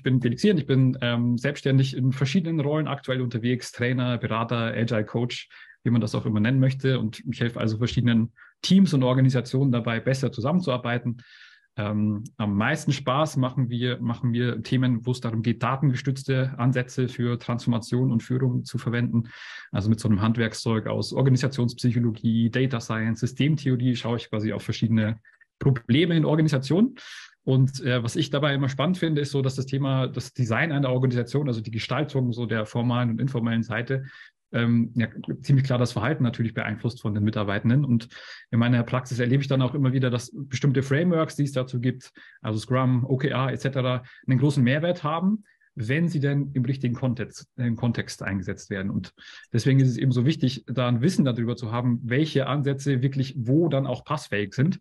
ich bin Felix Hirn, ich bin ähm, selbstständig in verschiedenen Rollen aktuell unterwegs, Trainer, Berater, Agile Coach, wie man das auch immer nennen möchte. Und ich helfe also verschiedenen Teams und Organisationen dabei, besser zusammenzuarbeiten. Ähm, am meisten Spaß machen wir, machen wir Themen, wo es darum geht, datengestützte Ansätze für Transformation und Führung zu verwenden. Also mit so einem Handwerkszeug aus Organisationspsychologie, Data Science, Systemtheorie schaue ich quasi auf verschiedene Probleme in Organisationen. Und äh, was ich dabei immer spannend finde, ist so, dass das Thema, das Design einer Organisation, also die Gestaltung so der formalen und informellen Seite, ähm, ja, ziemlich klar das Verhalten natürlich beeinflusst von den Mitarbeitenden. Und in meiner Praxis erlebe ich dann auch immer wieder, dass bestimmte Frameworks, die es dazu gibt, also Scrum, OKR etc., einen großen Mehrwert haben, wenn sie denn im richtigen Kontext, im Kontext eingesetzt werden. Und deswegen ist es eben so wichtig, da ein Wissen darüber zu haben, welche Ansätze wirklich wo dann auch passfähig sind.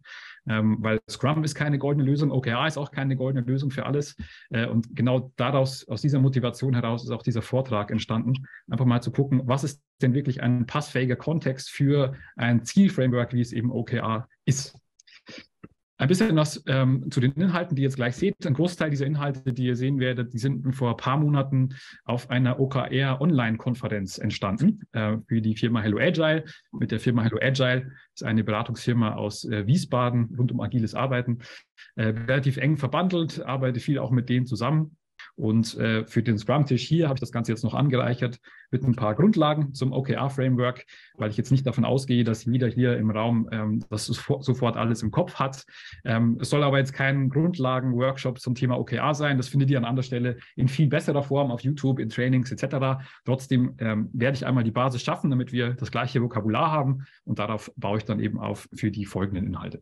Ähm, weil Scrum ist keine goldene Lösung, OKR ist auch keine goldene Lösung für alles. Äh, und genau daraus, aus dieser Motivation heraus ist auch dieser Vortrag entstanden, einfach mal zu gucken, was ist denn wirklich ein passfähiger Kontext für ein Zielframework, wie es eben OKR ist. Ein bisschen was ähm, zu den Inhalten, die ihr jetzt gleich seht. Ein Großteil dieser Inhalte, die ihr sehen werdet, die sind vor ein paar Monaten auf einer OKR Online-Konferenz entstanden äh, für die Firma Hello Agile. Mit der Firma Hello Agile ist eine Beratungsfirma aus äh, Wiesbaden rund um agiles Arbeiten. Äh, relativ eng verbandelt, arbeite viel auch mit denen zusammen. Und äh, für den Scrum-Tisch hier habe ich das Ganze jetzt noch angereichert mit ein paar Grundlagen zum OKR-Framework, weil ich jetzt nicht davon ausgehe, dass jeder hier im Raum ähm, das sofort alles im Kopf hat. Ähm, es soll aber jetzt kein Grundlagen-Workshop zum Thema OKR sein. Das findet ihr an anderer Stelle in viel besserer Form auf YouTube, in Trainings etc. Trotzdem ähm, werde ich einmal die Basis schaffen, damit wir das gleiche Vokabular haben und darauf baue ich dann eben auf für die folgenden Inhalte.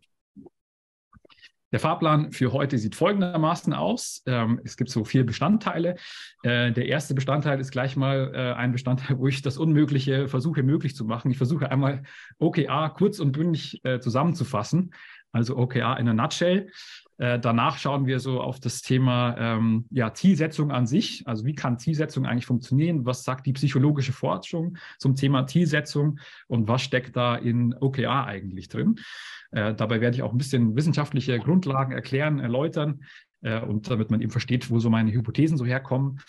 Der Fahrplan für heute sieht folgendermaßen aus. Ähm, es gibt so vier Bestandteile. Äh, der erste Bestandteil ist gleich mal äh, ein Bestandteil, wo ich das Unmögliche versuche möglich zu machen. Ich versuche einmal OKR kurz und bündig äh, zusammenzufassen. Also OKR in a nutshell. Äh, danach schauen wir so auf das Thema ähm, ja, Zielsetzung an sich. Also wie kann Zielsetzung eigentlich funktionieren? Was sagt die psychologische Forschung zum Thema Zielsetzung und was steckt da in OKR eigentlich drin? Äh, dabei werde ich auch ein bisschen wissenschaftliche Grundlagen erklären, erläutern äh, und damit man eben versteht, wo so meine Hypothesen so herkommen.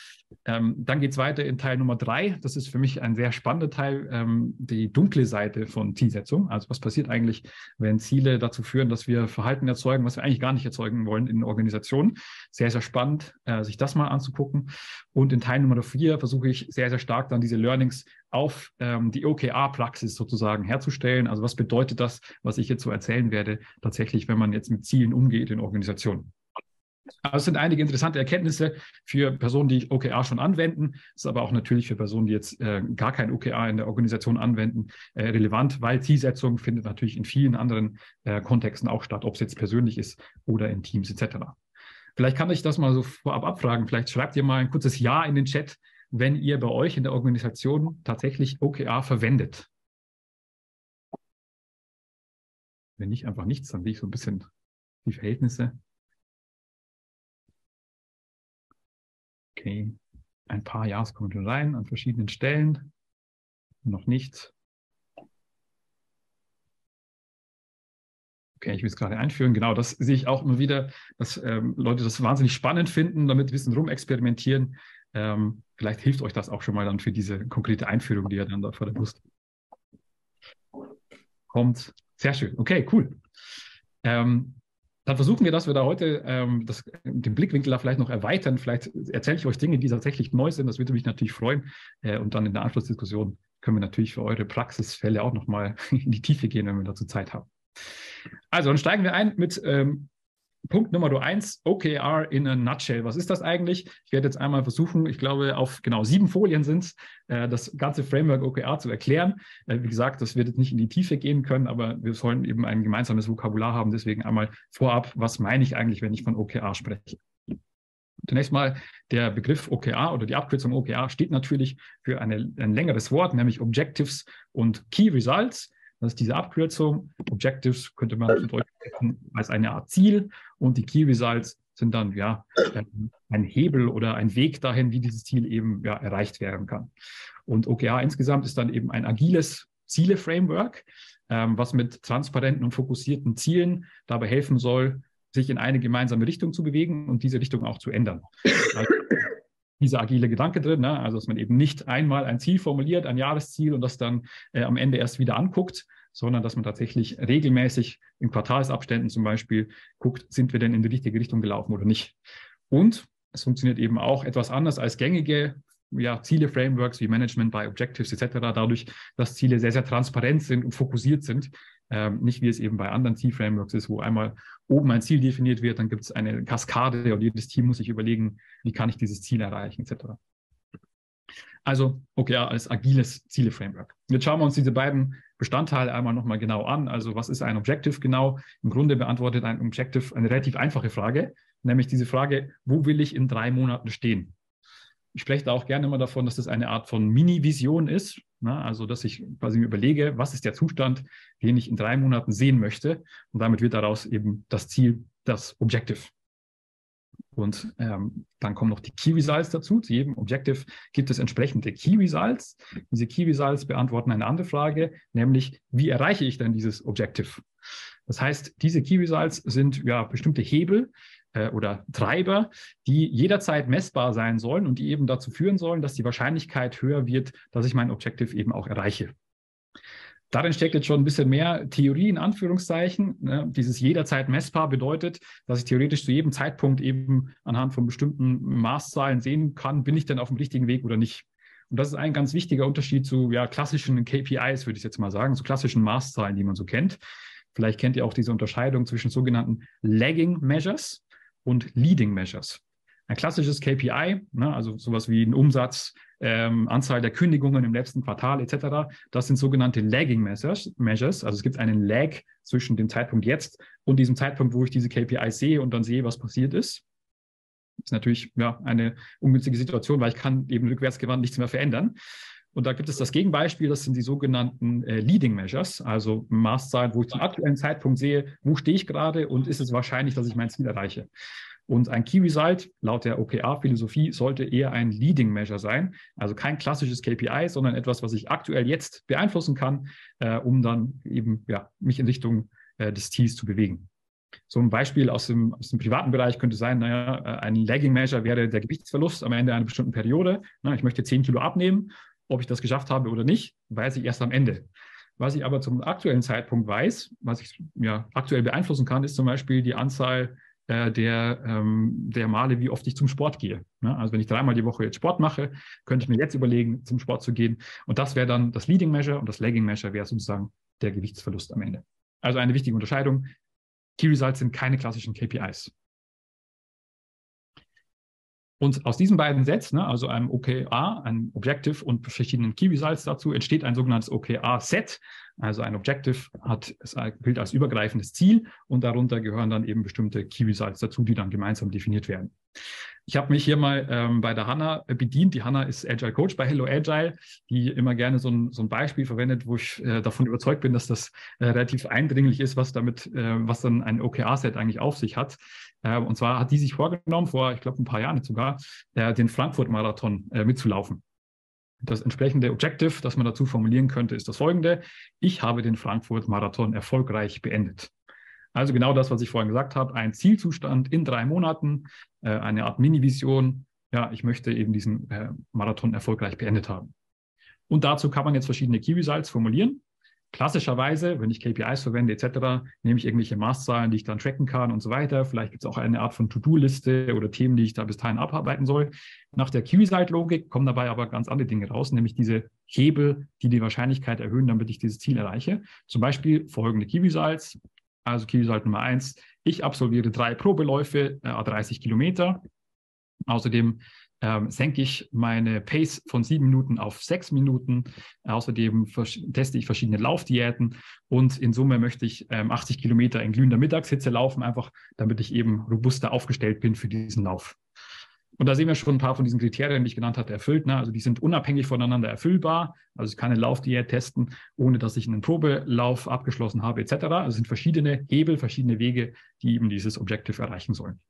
Ähm, dann geht es weiter in Teil Nummer drei. Das ist für mich ein sehr spannender Teil, ähm, die dunkle Seite von Zielsetzung. Also was passiert eigentlich, wenn Ziele dazu führen, dass wir Verhalten erzeugen, was wir eigentlich gar nicht erzeugen wollen in Organisationen. Sehr, sehr spannend, äh, sich das mal anzugucken. Und in Teil Nummer vier versuche ich sehr, sehr stark dann diese Learnings auf ähm, die OKR-Praxis sozusagen herzustellen. Also was bedeutet das, was ich jetzt so erzählen werde, tatsächlich, wenn man jetzt mit Zielen umgeht in Organisationen. Aber es sind einige interessante Erkenntnisse für Personen, die OKR schon anwenden. Es ist aber auch natürlich für Personen, die jetzt äh, gar kein OKR in der Organisation anwenden, äh, relevant, weil Zielsetzung findet natürlich in vielen anderen äh, Kontexten auch statt, ob es jetzt persönlich ist oder in Teams etc. Vielleicht kann ich das mal so vorab abfragen. Vielleicht schreibt ihr mal ein kurzes Ja in den Chat, wenn ihr bei euch in der Organisation tatsächlich OKR verwendet. Wenn nicht, einfach nichts, dann sehe ich so ein bisschen die Verhältnisse. Okay, ein paar Jahreskommentare rein an verschiedenen Stellen. Noch nicht. Okay, ich will es gerade einführen. Genau, das sehe ich auch immer wieder, dass ähm, Leute das wahnsinnig spannend finden, damit Wissen rumexperimentieren. Ähm, vielleicht hilft euch das auch schon mal dann für diese konkrete Einführung, die ihr dann da vor der Brust kommt. Sehr schön. Okay, cool. Ähm, dann versuchen wir, dass wir da heute ähm, das, den Blickwinkel da vielleicht noch erweitern. Vielleicht erzähle ich euch Dinge, die tatsächlich neu sind. Das würde mich natürlich freuen. Äh, und dann in der Anschlussdiskussion können wir natürlich für eure Praxisfälle auch nochmal in die Tiefe gehen, wenn wir dazu Zeit haben. Also, dann steigen wir ein mit ähm, Punkt Nummer eins, OKR in a nutshell. Was ist das eigentlich? Ich werde jetzt einmal versuchen, ich glaube, auf genau sieben Folien sind es, äh, das ganze Framework OKR zu erklären. Äh, wie gesagt, das wird jetzt nicht in die Tiefe gehen können, aber wir sollen eben ein gemeinsames Vokabular haben. Deswegen einmal vorab, was meine ich eigentlich, wenn ich von OKR spreche? Zunächst mal, der Begriff OKR oder die Abkürzung OKR steht natürlich für eine, ein längeres Wort, nämlich Objectives und Key Results. Das ist diese Abkürzung. Objectives könnte man auf Deutsch als eine Art Ziel und die Key Results sind dann ja ein Hebel oder ein Weg dahin, wie dieses Ziel eben ja, erreicht werden kann. Und OKR insgesamt ist dann eben ein agiles Ziele-Framework, ähm, was mit transparenten und fokussierten Zielen dabei helfen soll, sich in eine gemeinsame Richtung zu bewegen und diese Richtung auch zu ändern. Also, dieser agile Gedanke drin, ne? also dass man eben nicht einmal ein Ziel formuliert, ein Jahresziel und das dann äh, am Ende erst wieder anguckt, sondern dass man tatsächlich regelmäßig in Quartalsabständen zum Beispiel guckt, sind wir denn in die richtige Richtung gelaufen oder nicht. Und es funktioniert eben auch etwas anders als gängige ja, Ziele-Frameworks wie Management by Objectives etc. dadurch, dass Ziele sehr, sehr transparent sind und fokussiert sind. Ähm, nicht wie es eben bei anderen Ziel-Frameworks ist, wo einmal oben ein Ziel definiert wird, dann gibt es eine Kaskade und jedes Team muss sich überlegen, wie kann ich dieses Ziel erreichen etc. Also OKR als agiles Ziele-Framework. Jetzt schauen wir uns diese beiden Bestandteile einmal nochmal genau an. Also was ist ein Objective genau? Im Grunde beantwortet ein Objective eine relativ einfache Frage, nämlich diese Frage, wo will ich in drei Monaten stehen? Ich spreche da auch gerne immer davon, dass das eine Art von Mini-Vision ist. Ne? Also, dass ich quasi mir überlege, was ist der Zustand, den ich in drei Monaten sehen möchte. Und damit wird daraus eben das Ziel, das Objective. Und ähm, dann kommen noch die Key Results dazu. Zu jedem Objective gibt es entsprechende Key Results. Diese Key Results beantworten eine andere Frage, nämlich wie erreiche ich denn dieses Objective? Das heißt, diese Key Results sind ja bestimmte Hebel äh, oder Treiber, die jederzeit messbar sein sollen und die eben dazu führen sollen, dass die Wahrscheinlichkeit höher wird, dass ich mein Objective eben auch erreiche. Darin steckt jetzt schon ein bisschen mehr Theorie in Anführungszeichen. Ne? Dieses jederzeit messbar bedeutet, dass ich theoretisch zu jedem Zeitpunkt eben anhand von bestimmten Maßzahlen sehen kann, bin ich denn auf dem richtigen Weg oder nicht. Und das ist ein ganz wichtiger Unterschied zu ja, klassischen KPIs, würde ich jetzt mal sagen, zu klassischen Maßzahlen, die man so kennt. Vielleicht kennt ihr auch diese Unterscheidung zwischen sogenannten Lagging Measures und Leading Measures. Ein klassisches KPI, ne, also sowas wie ein Umsatz, ähm, Anzahl der Kündigungen im letzten Quartal etc., das sind sogenannte Lagging Measures, Measures. Also es gibt einen Lag zwischen dem Zeitpunkt jetzt und diesem Zeitpunkt, wo ich diese KPI sehe und dann sehe, was passiert ist. Das ist natürlich ja, eine ungünstige Situation, weil ich kann eben rückwärtsgewandt nichts mehr verändern. Und da gibt es das Gegenbeispiel, das sind die sogenannten äh, Leading Measures, also Maßzahlen, wo ich zum aktuellen Zeitpunkt sehe, wo stehe ich gerade und ist es wahrscheinlich, dass ich mein Ziel erreiche. Und ein Key Result laut der OKR-Philosophie sollte eher ein Leading Measure sein, also kein klassisches KPI, sondern etwas, was ich aktuell jetzt beeinflussen kann, äh, um dann eben ja, mich in Richtung äh, des Ziels zu bewegen. So ein Beispiel aus dem, aus dem privaten Bereich könnte sein, naja, äh, ein Lagging Measure wäre der Gewichtsverlust am Ende einer bestimmten Periode. Na, ich möchte 10 Kilo abnehmen. Ob ich das geschafft habe oder nicht, weiß ich erst am Ende. Was ich aber zum aktuellen Zeitpunkt weiß, was ich ja aktuell beeinflussen kann, ist zum Beispiel die Anzahl äh, der, ähm, der Male, wie oft ich zum Sport gehe. Ne? Also wenn ich dreimal die Woche jetzt Sport mache, könnte ich mir jetzt überlegen, zum Sport zu gehen. Und das wäre dann das Leading Measure und das Lagging Measure wäre sozusagen der Gewichtsverlust am Ende. Also eine wichtige Unterscheidung. Key Results sind keine klassischen KPIs. Und aus diesen beiden Sätzen, ne, also einem OKR, einem Objective und verschiedenen Key Results dazu, entsteht ein sogenanntes OKR-Set. Also ein Objective hat, es gilt als übergreifendes Ziel und darunter gehören dann eben bestimmte Key Results dazu, die dann gemeinsam definiert werden. Ich habe mich hier mal ähm, bei der Hanna bedient. Die Hanna ist Agile Coach bei Hello Agile, die immer gerne so ein, so ein Beispiel verwendet, wo ich äh, davon überzeugt bin, dass das äh, relativ eindringlich ist, was damit, äh, was dann ein OKR-Set eigentlich auf sich hat. Äh, und zwar hat die sich vorgenommen, vor, ich glaube, ein paar Jahren sogar, äh, den Frankfurt-Marathon äh, mitzulaufen. Das entsprechende Objective, das man dazu formulieren könnte, ist das folgende. Ich habe den Frankfurt-Marathon erfolgreich beendet. Also genau das, was ich vorhin gesagt habe, ein Zielzustand in drei Monaten, eine Art Mini-Vision. Ja, ich möchte eben diesen Marathon erfolgreich beendet haben. Und dazu kann man jetzt verschiedene Key Results formulieren. Klassischerweise, wenn ich KPIs verwende etc., nehme ich irgendwelche Maßzahlen, die ich dann tracken kann und so weiter. Vielleicht gibt es auch eine Art von To-Do-Liste oder Themen, die ich da bis dahin abarbeiten soll. Nach der Key-Result-Logik kommen dabei aber ganz andere Dinge raus, nämlich diese Hebel, die die Wahrscheinlichkeit erhöhen, damit ich dieses Ziel erreiche. Zum Beispiel folgende Key-Results. Also Key-Result Nummer eins. Ich absolviere drei Probeläufe, äh, 30 Kilometer. Außerdem ähm, senke ich meine Pace von sieben Minuten auf sechs Minuten. Außerdem teste ich verschiedene Laufdiäten und in Summe möchte ich ähm, 80 Kilometer in glühender Mittagshitze laufen, einfach damit ich eben robuster aufgestellt bin für diesen Lauf. Und da sehen wir schon ein paar von diesen Kriterien, die ich genannt hatte, erfüllt. Ne? Also die sind unabhängig voneinander erfüllbar. Also ich kann eine Laufdiät testen, ohne dass ich einen Probelauf abgeschlossen habe, etc. Also es sind verschiedene Hebel, verschiedene Wege, die eben dieses Objective erreichen sollen.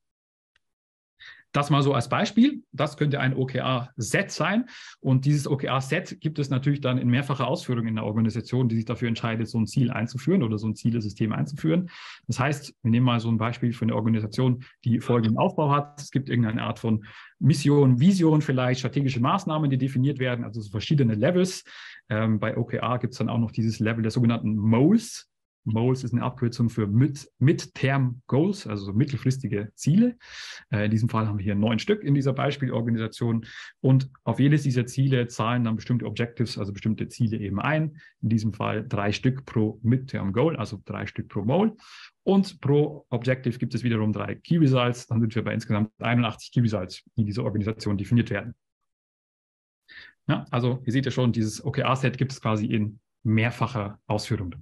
Das mal so als Beispiel. Das könnte ein OKR-Set sein. Und dieses OKR-Set gibt es natürlich dann in mehrfacher Ausführung in der Organisation, die sich dafür entscheidet, so ein Ziel einzuführen oder so ein Zielesystem einzuführen. Das heißt, wir nehmen mal so ein Beispiel für eine Organisation, die folgenden Aufbau hat. Es gibt irgendeine Art von Mission, Vision, vielleicht strategische Maßnahmen, die definiert werden, also so verschiedene Levels. Ähm, bei OKR gibt es dann auch noch dieses Level der sogenannten Moles. MOLS ist eine Abkürzung für Mid-Term Goals, also so mittelfristige Ziele. Äh, in diesem Fall haben wir hier neun Stück in dieser Beispielorganisation. Und auf jedes dieser Ziele zahlen dann bestimmte Objectives, also bestimmte Ziele eben ein. In diesem Fall drei Stück pro Mid-Term Goal, also drei Stück pro Mole. Und pro Objective gibt es wiederum drei Key Results. Dann sind wir bei insgesamt 81 Key Results, die in dieser Organisation definiert werden. Ja, also ihr seht ja schon, dieses OKR-Set gibt es quasi in mehrfacher Ausführung.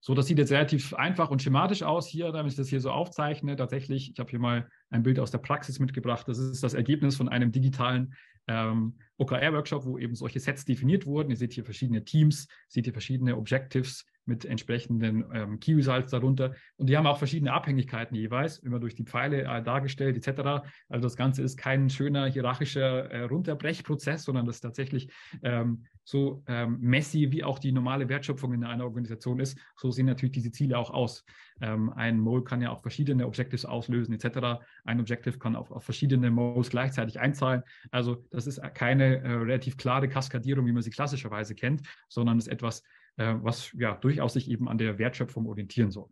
So, das sieht jetzt relativ einfach und schematisch aus hier, damit ich das hier so aufzeichne. Tatsächlich, ich habe hier mal ein Bild aus der Praxis mitgebracht. Das ist das Ergebnis von einem digitalen ähm, OKR-Workshop, wo eben solche Sets definiert wurden. Ihr seht hier verschiedene Teams, seht hier verschiedene Objectives, mit entsprechenden ähm, Results darunter. Und die haben auch verschiedene Abhängigkeiten jeweils, immer durch die Pfeile äh, dargestellt etc. Also das Ganze ist kein schöner hierarchischer äh, Runterbrechprozess, sondern das ist tatsächlich ähm, so ähm, messy, wie auch die normale Wertschöpfung in einer Organisation ist. So sehen natürlich diese Ziele auch aus. Ähm, ein Mole kann ja auch verschiedene Objectives auslösen etc. Ein Objective kann auf, auf verschiedene Moles gleichzeitig einzahlen. Also das ist keine äh, relativ klare Kaskadierung, wie man sie klassischerweise kennt, sondern ist etwas, äh, was ja durchaus sich eben an der Wertschöpfung orientieren soll.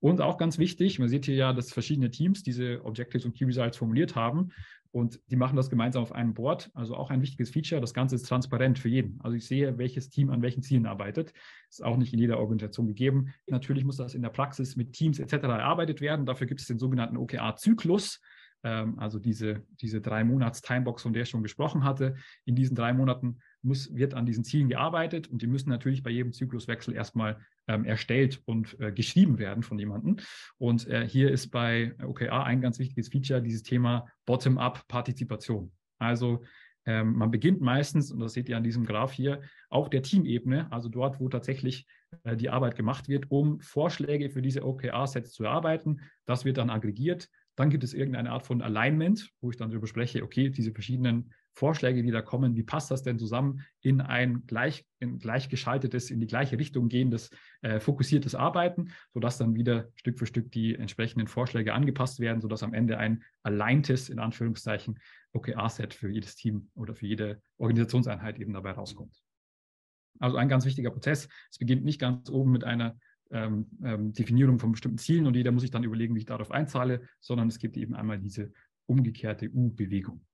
Und auch ganz wichtig, man sieht hier ja, dass verschiedene Teams diese Objectives und Key Results formuliert haben und die machen das gemeinsam auf einem Board. Also auch ein wichtiges Feature. Das Ganze ist transparent für jeden. Also ich sehe, welches Team an welchen Zielen arbeitet. Ist auch nicht in jeder Organisation gegeben. Natürlich muss das in der Praxis mit Teams etc. erarbeitet werden. Dafür gibt es den sogenannten OKR-Zyklus. Ähm, also diese, diese drei Monats Timebox, von der ich schon gesprochen hatte. In diesen drei Monaten muss, wird an diesen Zielen gearbeitet und die müssen natürlich bei jedem Zykluswechsel erstmal ähm, erstellt und äh, geschrieben werden von jemandem. Und äh, hier ist bei OKR ein ganz wichtiges Feature dieses Thema Bottom-up-Partizipation. Also ähm, man beginnt meistens, und das seht ihr an diesem Graph hier, auf der Teamebene, also dort, wo tatsächlich äh, die Arbeit gemacht wird, um Vorschläge für diese OKR-Sets zu erarbeiten. Das wird dann aggregiert. Dann gibt es irgendeine Art von Alignment, wo ich dann darüber spreche, okay, diese verschiedenen Vorschläge, die da kommen, wie passt das denn zusammen in ein gleich, in gleichgeschaltetes, in die gleiche Richtung gehendes, äh, fokussiertes Arbeiten, sodass dann wieder Stück für Stück die entsprechenden Vorschläge angepasst werden, sodass am Ende ein aligntes, in Anführungszeichen, OKR-Set für jedes Team oder für jede Organisationseinheit eben dabei rauskommt. Also ein ganz wichtiger Prozess. Es beginnt nicht ganz oben mit einer ähm, ähm, Definierung von bestimmten Zielen und jeder muss sich dann überlegen, wie ich darauf einzahle, sondern es gibt eben einmal diese umgekehrte U-Bewegung.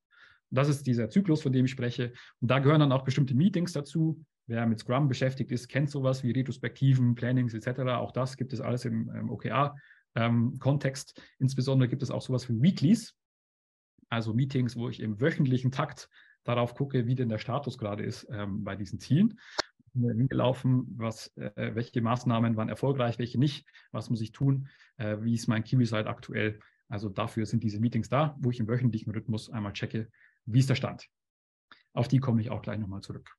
Das ist dieser Zyklus, von dem ich spreche. Und da gehören dann auch bestimmte Meetings dazu. Wer mit Scrum beschäftigt ist, kennt sowas wie Retrospektiven, Plannings etc. Auch das gibt es alles im, im OKR-Kontext. Ähm, Insbesondere gibt es auch sowas wie Weeklies, also Meetings, wo ich im wöchentlichen Takt darauf gucke, wie denn der Status gerade ist ähm, bei diesen Zielen. Hingelaufen, was, äh, welche Maßnahmen waren erfolgreich, welche nicht, was muss ich tun, äh, wie ist mein Key Result aktuell. Also dafür sind diese Meetings da, wo ich im wöchentlichen Rhythmus einmal checke, wie ist der Stand? Auf die komme ich auch gleich nochmal zurück.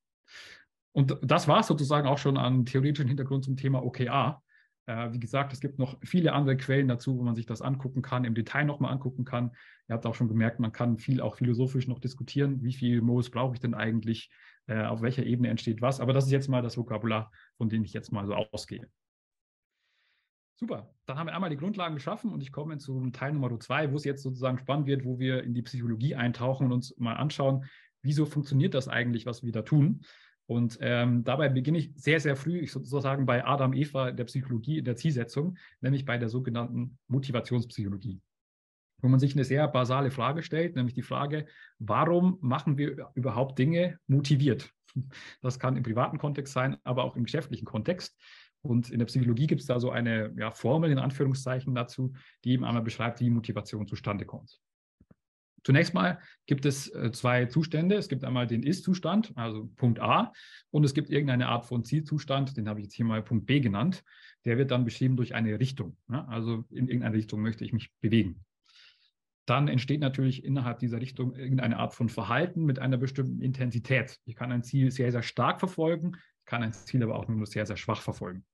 Und das war sozusagen auch schon an theoretischen Hintergrund zum Thema OKR. Äh, wie gesagt, es gibt noch viele andere Quellen dazu, wo man sich das angucken kann, im Detail nochmal angucken kann. Ihr habt auch schon gemerkt, man kann viel auch philosophisch noch diskutieren. Wie viel Moos brauche ich denn eigentlich? Äh, auf welcher Ebene entsteht was? Aber das ist jetzt mal das Vokabular, von dem ich jetzt mal so ausgehe. Super, dann haben wir einmal die Grundlagen geschaffen und ich komme zum Teil Nummer zwei, wo es jetzt sozusagen spannend wird, wo wir in die Psychologie eintauchen und uns mal anschauen, wieso funktioniert das eigentlich, was wir da tun. Und ähm, dabei beginne ich sehr, sehr früh, ich sozusagen bei Adam Eva der Psychologie in der Zielsetzung, nämlich bei der sogenannten Motivationspsychologie. Wo man sich eine sehr basale Frage stellt, nämlich die Frage, warum machen wir überhaupt Dinge motiviert? Das kann im privaten Kontext sein, aber auch im geschäftlichen Kontext. Und in der Psychologie gibt es da so eine ja, Formel in Anführungszeichen dazu, die eben einmal beschreibt, wie Motivation zustande kommt. Zunächst mal gibt es äh, zwei Zustände. Es gibt einmal den Ist-Zustand, also Punkt A, und es gibt irgendeine Art von Zielzustand, den habe ich jetzt hier mal Punkt B genannt. Der wird dann beschrieben durch eine Richtung. Ja? Also in irgendeine Richtung möchte ich mich bewegen. Dann entsteht natürlich innerhalb dieser Richtung irgendeine Art von Verhalten mit einer bestimmten Intensität. Ich kann ein Ziel sehr, sehr stark verfolgen, kann ein Ziel aber auch nur sehr, sehr schwach verfolgen.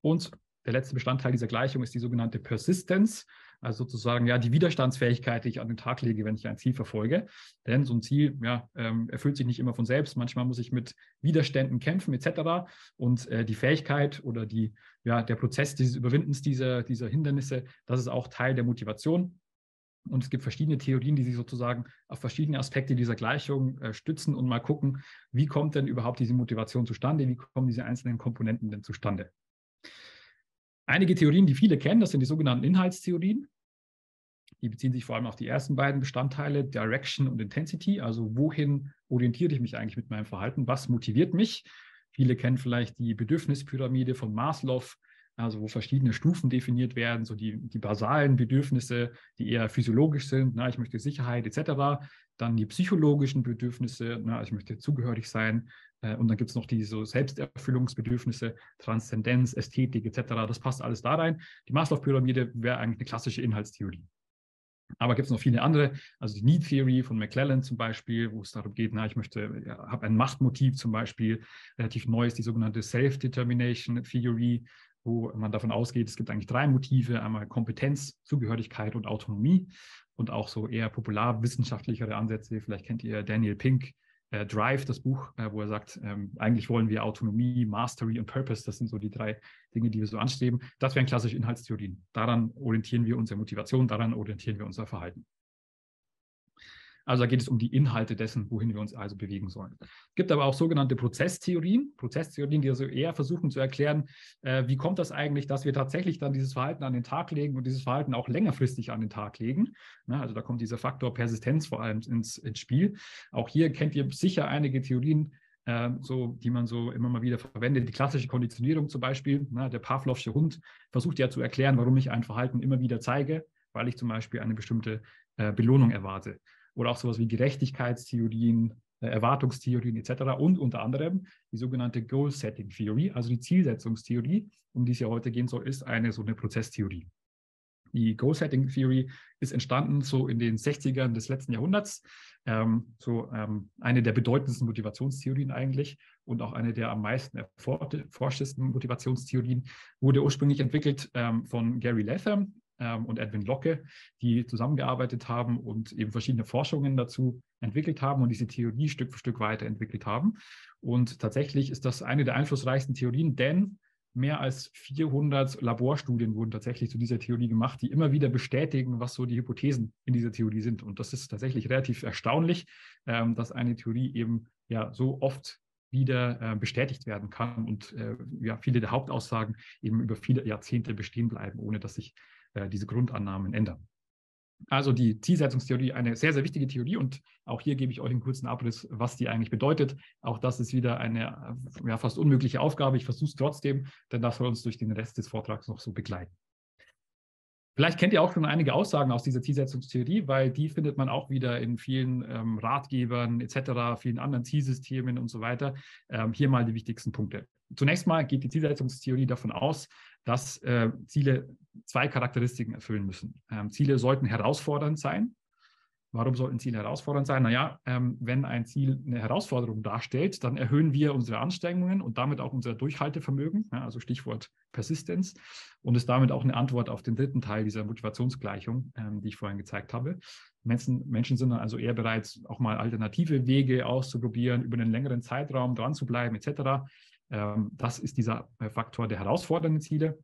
Und der letzte Bestandteil dieser Gleichung ist die sogenannte Persistence. Also sozusagen ja die Widerstandsfähigkeit, die ich an den Tag lege, wenn ich ein Ziel verfolge. Denn so ein Ziel ja, ähm, erfüllt sich nicht immer von selbst. Manchmal muss ich mit Widerständen kämpfen etc. Und äh, die Fähigkeit oder die, ja, der Prozess des Überwindens dieser, dieser Hindernisse, das ist auch Teil der Motivation. Und es gibt verschiedene Theorien, die sich sozusagen auf verschiedene Aspekte dieser Gleichung äh, stützen und mal gucken, wie kommt denn überhaupt diese Motivation zustande, wie kommen diese einzelnen Komponenten denn zustande. Einige Theorien, die viele kennen, das sind die sogenannten Inhaltstheorien. Die beziehen sich vor allem auf die ersten beiden Bestandteile, Direction und Intensity, also wohin orientiere ich mich eigentlich mit meinem Verhalten, was motiviert mich. Viele kennen vielleicht die Bedürfnispyramide von Maslow, also wo verschiedene Stufen definiert werden, so die, die basalen Bedürfnisse, die eher physiologisch sind, na, ich möchte Sicherheit etc., dann die psychologischen Bedürfnisse, na, ich möchte zugehörig sein und dann gibt es noch die so Selbsterfüllungsbedürfnisse, Transzendenz, Ästhetik etc., das passt alles da rein. Die Maslow-Pyramide wäre eigentlich eine klassische Inhaltstheorie. Aber gibt es noch viele andere, also die Need Theory von McClellan zum Beispiel, wo es darum geht, na, ich möchte, ja, habe ein Machtmotiv zum Beispiel, relativ neu ist die sogenannte Self-Determination Theory, wo man davon ausgeht, es gibt eigentlich drei Motive, einmal Kompetenz, Zugehörigkeit und Autonomie und auch so eher popularwissenschaftlichere Ansätze. Vielleicht kennt ihr Daniel Pink, äh, Drive, das Buch, äh, wo er sagt, ähm, eigentlich wollen wir Autonomie, Mastery und Purpose. Das sind so die drei Dinge, die wir so anstreben. Das wären klassische Inhaltstheorien. Daran orientieren wir unsere Motivation, daran orientieren wir unser Verhalten. Also da geht es um die Inhalte dessen, wohin wir uns also bewegen sollen. Es gibt aber auch sogenannte Prozesstheorien, Prozesstheorien, die also eher versuchen zu erklären, äh, wie kommt das eigentlich, dass wir tatsächlich dann dieses Verhalten an den Tag legen und dieses Verhalten auch längerfristig an den Tag legen. Na, also da kommt dieser Faktor Persistenz vor allem ins, ins Spiel. Auch hier kennt ihr sicher einige Theorien, äh, so, die man so immer mal wieder verwendet. Die klassische Konditionierung zum Beispiel, na, der Pavlovsche Hund versucht ja zu erklären, warum ich ein Verhalten immer wieder zeige, weil ich zum Beispiel eine bestimmte äh, Belohnung erwarte oder auch sowas wie Gerechtigkeitstheorien, äh, Erwartungstheorien etc. und unter anderem die sogenannte Goal Setting Theory, also die Zielsetzungstheorie, um die es ja heute gehen soll, ist eine so eine Prozesstheorie. Die Goal Setting Theory ist entstanden so in den 60ern des letzten Jahrhunderts, ähm, so ähm, eine der bedeutendsten Motivationstheorien eigentlich und auch eine der am meisten erforschtesten Motivationstheorien, wurde ursprünglich entwickelt ähm, von Gary Latham ähm, und Edwin Locke, die zusammengearbeitet haben und eben verschiedene Forschungen dazu entwickelt haben und diese Theorie Stück für Stück weiterentwickelt haben. Und tatsächlich ist das eine der einflussreichsten Theorien, denn mehr als 400 Laborstudien wurden tatsächlich zu dieser Theorie gemacht, die immer wieder bestätigen, was so die Hypothesen in dieser Theorie sind. Und das ist tatsächlich relativ erstaunlich, ähm, dass eine Theorie eben ja so oft wieder äh, bestätigt werden kann und äh, ja, viele der Hauptaussagen eben über viele Jahrzehnte bestehen bleiben, ohne dass sich äh, diese Grundannahmen ändern. Also die Zielsetzungstheorie, eine sehr, sehr wichtige Theorie und auch hier gebe ich euch einen kurzen Abriss, was die eigentlich bedeutet. Auch das ist wieder eine ja, fast unmögliche Aufgabe. Ich versuche es trotzdem, denn das soll uns durch den Rest des Vortrags noch so begleiten. Vielleicht kennt ihr auch schon einige Aussagen aus dieser Zielsetzungstheorie, weil die findet man auch wieder in vielen ähm, Ratgebern etc., vielen anderen Zielsystemen und so weiter. Ähm, hier mal die wichtigsten Punkte. Zunächst mal geht die Zielsetzungstheorie davon aus, dass äh, Ziele zwei Charakteristiken erfüllen müssen. Ähm, Ziele sollten herausfordernd sein. Warum sollten Ziele herausfordernd sein? Naja, ähm, wenn ein Ziel eine Herausforderung darstellt, dann erhöhen wir unsere Anstrengungen und damit auch unser Durchhaltevermögen, ja, also Stichwort Persistenz, und ist damit auch eine Antwort auf den dritten Teil dieser Motivationsgleichung, ähm, die ich vorhin gezeigt habe. Menschen, Menschen sind dann also eher bereit, auch mal alternative Wege auszuprobieren, über einen längeren Zeitraum dran zu bleiben, etc. Ähm, das ist dieser äh, Faktor der herausfordernden Ziele.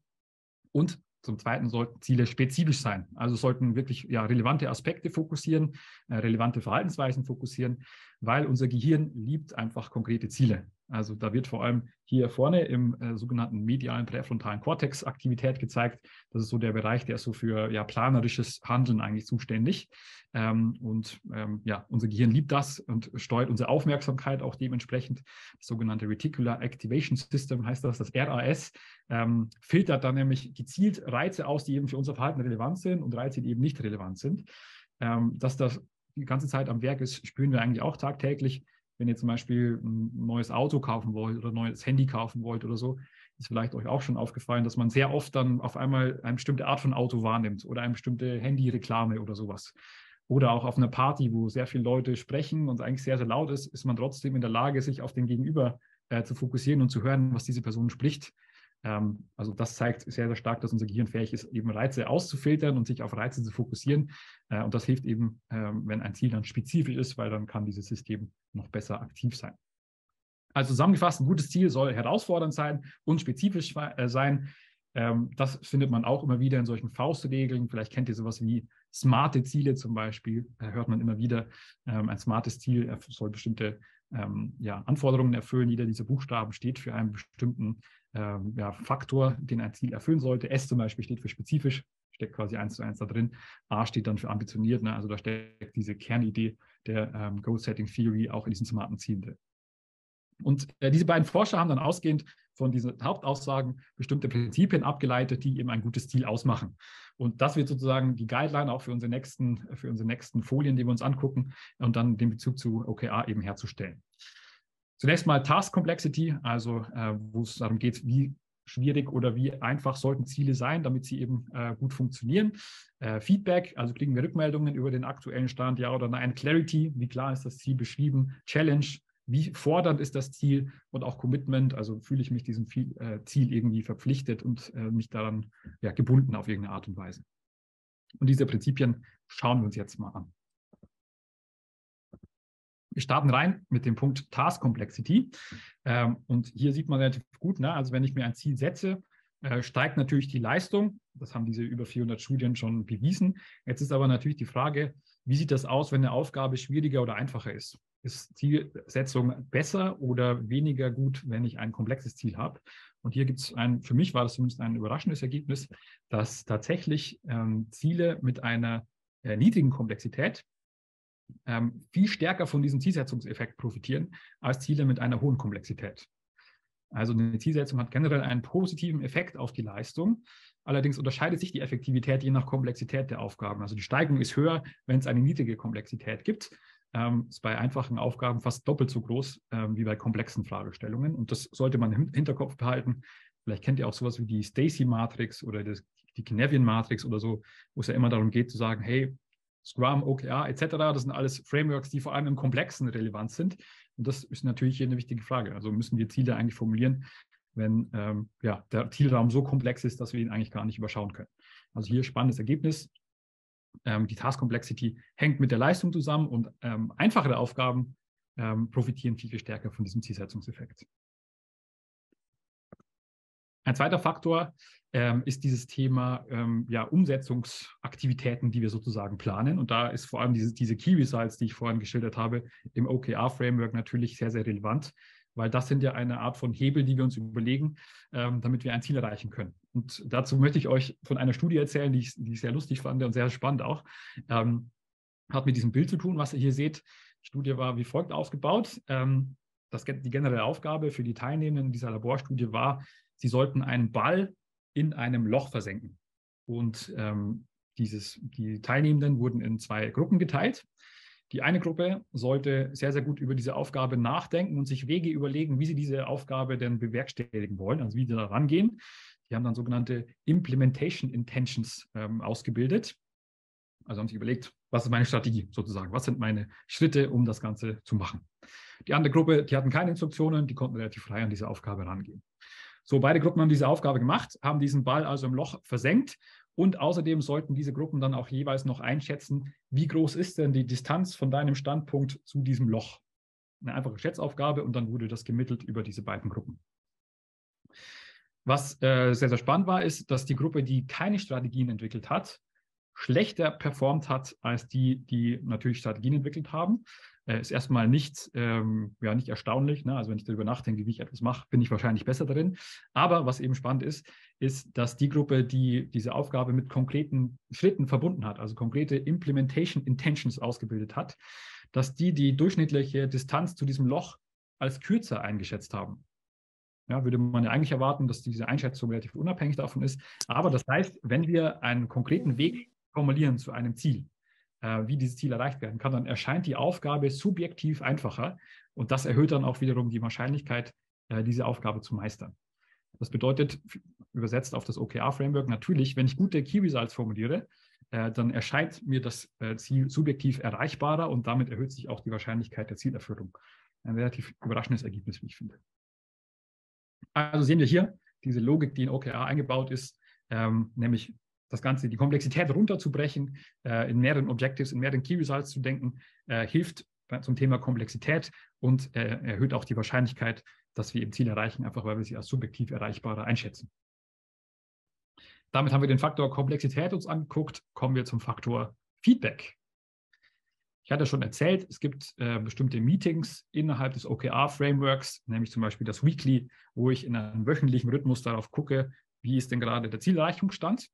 Und zum Zweiten sollten Ziele spezifisch sein. Also sollten wirklich ja, relevante Aspekte fokussieren, äh, relevante Verhaltensweisen fokussieren, weil unser Gehirn liebt einfach konkrete Ziele. Also da wird vor allem hier vorne im äh, sogenannten medialen präfrontalen Kortex Aktivität gezeigt. Das ist so der Bereich, der ist so für ja, planerisches Handeln eigentlich zuständig. Ähm, und ähm, ja, unser Gehirn liebt das und steuert unsere Aufmerksamkeit auch dementsprechend. Das sogenannte Reticular Activation System heißt das, das RAS, ähm, filtert dann nämlich gezielt Reize aus, die eben für unser Verhalten relevant sind und Reize, die eben nicht relevant sind. Ähm, dass das die ganze Zeit am Werk ist, spüren wir eigentlich auch tagtäglich wenn ihr zum Beispiel ein neues Auto kaufen wollt oder ein neues Handy kaufen wollt oder so, ist vielleicht euch auch schon aufgefallen, dass man sehr oft dann auf einmal eine bestimmte Art von Auto wahrnimmt oder eine bestimmte Handyreklame oder sowas. Oder auch auf einer Party, wo sehr viele Leute sprechen und eigentlich sehr, sehr laut ist, ist man trotzdem in der Lage, sich auf den Gegenüber äh, zu fokussieren und zu hören, was diese Person spricht. Ähm, also das zeigt sehr, sehr stark, dass unser Gehirn fähig ist, eben Reize auszufiltern und sich auf Reize zu fokussieren. Äh, und das hilft eben, ähm, wenn ein Ziel dann spezifisch ist, weil dann kann dieses System noch besser aktiv sein. Also zusammengefasst, ein gutes Ziel soll herausfordernd sein und spezifisch äh, sein. Ähm, das findet man auch immer wieder in solchen Faustregeln. Vielleicht kennt ihr sowas wie smarte Ziele zum Beispiel. Da hört man immer wieder, ein smartes Ziel soll bestimmte ähm, ja, Anforderungen erfüllen. Jeder dieser Buchstaben steht für einen bestimmten ähm, ja, Faktor, den ein Ziel erfüllen sollte. S zum Beispiel steht für spezifisch, steckt quasi eins zu eins da drin. A steht dann für ambitioniert. Ne? Also da steckt diese Kernidee der ähm, Goal-Setting Theory auch in diesen smarten Zielen drin. Und äh, diese beiden Forscher haben dann ausgehend von diesen Hauptaussagen bestimmte Prinzipien abgeleitet, die eben ein gutes Ziel ausmachen. Und das wird sozusagen die Guideline auch für unsere nächsten, für unsere nächsten Folien, die wir uns angucken und dann den Bezug zu OKR eben herzustellen. Zunächst mal Task Complexity, also äh, wo es darum geht, wie schwierig oder wie einfach sollten Ziele sein, damit sie eben äh, gut funktionieren. Äh, Feedback, also kriegen wir Rückmeldungen über den aktuellen Stand, ja oder nein. Clarity, wie klar ist das Ziel beschrieben. Challenge, wie fordernd ist das Ziel und auch Commitment, also fühle ich mich diesem äh, Ziel irgendwie verpflichtet und äh, mich daran ja, gebunden auf irgendeine Art und Weise. Und diese Prinzipien schauen wir uns jetzt mal an. Wir starten rein mit dem Punkt Task Complexity. Ähm, und hier sieht man relativ gut, ne? also wenn ich mir ein Ziel setze, äh, steigt natürlich die Leistung. Das haben diese über 400 Studien schon bewiesen. Jetzt ist aber natürlich die Frage, wie sieht das aus, wenn eine Aufgabe schwieriger oder einfacher ist? Ist Zielsetzung besser oder weniger gut, wenn ich ein komplexes Ziel habe? Und hier gibt es ein, für mich war das zumindest ein überraschendes Ergebnis, dass tatsächlich ähm, Ziele mit einer äh, niedrigen Komplexität ähm, viel stärker von diesem Zielsetzungseffekt profitieren als Ziele mit einer hohen Komplexität. Also eine Zielsetzung hat generell einen positiven Effekt auf die Leistung. Allerdings unterscheidet sich die Effektivität je nach Komplexität der Aufgaben. Also die Steigung ist höher, wenn es eine niedrige Komplexität gibt ähm, ist bei einfachen Aufgaben fast doppelt so groß ähm, wie bei komplexen Fragestellungen. Und das sollte man im Hinterkopf behalten. Vielleicht kennt ihr auch sowas wie die Stacy-Matrix oder das, die Kinevian-Matrix oder so, wo es ja immer darum geht zu sagen, hey, Scrum, OKR etc., das sind alles Frameworks, die vor allem im Komplexen relevant sind. Und das ist natürlich hier eine wichtige Frage. Also müssen wir Ziele eigentlich formulieren, wenn ähm, ja, der Zielraum so komplex ist, dass wir ihn eigentlich gar nicht überschauen können. Also hier spannendes Ergebnis ähm, die Task Complexity hängt mit der Leistung zusammen und ähm, einfachere Aufgaben ähm, profitieren viel, viel stärker von diesem Zielsetzungseffekt. Ein zweiter Faktor ähm, ist dieses Thema ähm, ja, Umsetzungsaktivitäten, die wir sozusagen planen. Und da ist vor allem diese, diese Key Results, die ich vorhin geschildert habe, im OKR-Framework natürlich sehr, sehr relevant weil das sind ja eine Art von Hebel, die wir uns überlegen, ähm, damit wir ein Ziel erreichen können. Und dazu möchte ich euch von einer Studie erzählen, die ich, die ich sehr lustig fand und sehr spannend auch. Ähm, hat mit diesem Bild zu tun, was ihr hier seht. Die Studie war wie folgt aufgebaut. Ähm, das, die generelle Aufgabe für die Teilnehmenden dieser Laborstudie war, sie sollten einen Ball in einem Loch versenken. Und ähm, dieses, die Teilnehmenden wurden in zwei Gruppen geteilt. Die eine Gruppe sollte sehr, sehr gut über diese Aufgabe nachdenken und sich Wege überlegen, wie sie diese Aufgabe denn bewerkstelligen wollen, also wie sie da rangehen. Die haben dann sogenannte Implementation Intentions ähm, ausgebildet. Also haben sich überlegt, was ist meine Strategie sozusagen? Was sind meine Schritte, um das Ganze zu machen? Die andere Gruppe, die hatten keine Instruktionen, die konnten relativ frei an diese Aufgabe rangehen. So, beide Gruppen haben diese Aufgabe gemacht, haben diesen Ball also im Loch versenkt und außerdem sollten diese Gruppen dann auch jeweils noch einschätzen, wie groß ist denn die Distanz von deinem Standpunkt zu diesem Loch. Eine einfache Schätzaufgabe und dann wurde das gemittelt über diese beiden Gruppen. Was äh, sehr, sehr spannend war, ist, dass die Gruppe, die keine Strategien entwickelt hat, schlechter performt hat als die, die natürlich Strategien entwickelt haben. Äh, ist erstmal nicht, ähm, ja, nicht erstaunlich. Ne? Also wenn ich darüber nachdenke, wie ich etwas mache, bin ich wahrscheinlich besser darin. Aber was eben spannend ist, ist, dass die Gruppe, die diese Aufgabe mit konkreten Schritten verbunden hat, also konkrete Implementation Intentions ausgebildet hat, dass die die durchschnittliche Distanz zu diesem Loch als kürzer eingeschätzt haben. Ja, würde man ja eigentlich erwarten, dass diese Einschätzung relativ unabhängig davon ist. Aber das heißt, wenn wir einen konkreten Weg formulieren zu einem Ziel, äh, wie dieses Ziel erreicht werden kann, dann erscheint die Aufgabe subjektiv einfacher und das erhöht dann auch wiederum die Wahrscheinlichkeit, äh, diese Aufgabe zu meistern. Das bedeutet, übersetzt auf das OKR-Framework, natürlich, wenn ich gute Key Results formuliere, äh, dann erscheint mir das äh, Ziel subjektiv erreichbarer und damit erhöht sich auch die Wahrscheinlichkeit der Zielerfüllung. Ein relativ überraschendes Ergebnis, wie ich finde. Also sehen wir hier, diese Logik, die in OKR eingebaut ist, ähm, nämlich das Ganze, die Komplexität runterzubrechen, äh, in mehreren Objectives, in mehreren Key Results zu denken, äh, hilft zum Thema Komplexität und äh, erhöht auch die Wahrscheinlichkeit, dass wir im Ziel erreichen, einfach weil wir sie als subjektiv erreichbarer einschätzen. Damit haben wir den Faktor Komplexität uns angeguckt, kommen wir zum Faktor Feedback. Ich hatte schon erzählt, es gibt äh, bestimmte Meetings innerhalb des OKR-Frameworks, nämlich zum Beispiel das Weekly, wo ich in einem wöchentlichen Rhythmus darauf gucke, wie ist denn gerade der Zielerreichungsstand.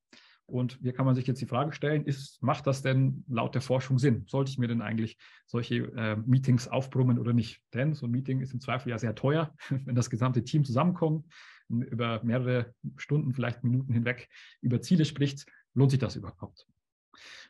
Und hier kann man sich jetzt die Frage stellen, ist, macht das denn laut der Forschung Sinn? Sollte ich mir denn eigentlich solche äh, Meetings aufbrummen oder nicht? Denn so ein Meeting ist im Zweifel ja sehr teuer, wenn das gesamte Team zusammenkommt, über mehrere Stunden, vielleicht Minuten hinweg über Ziele spricht. Lohnt sich das überhaupt?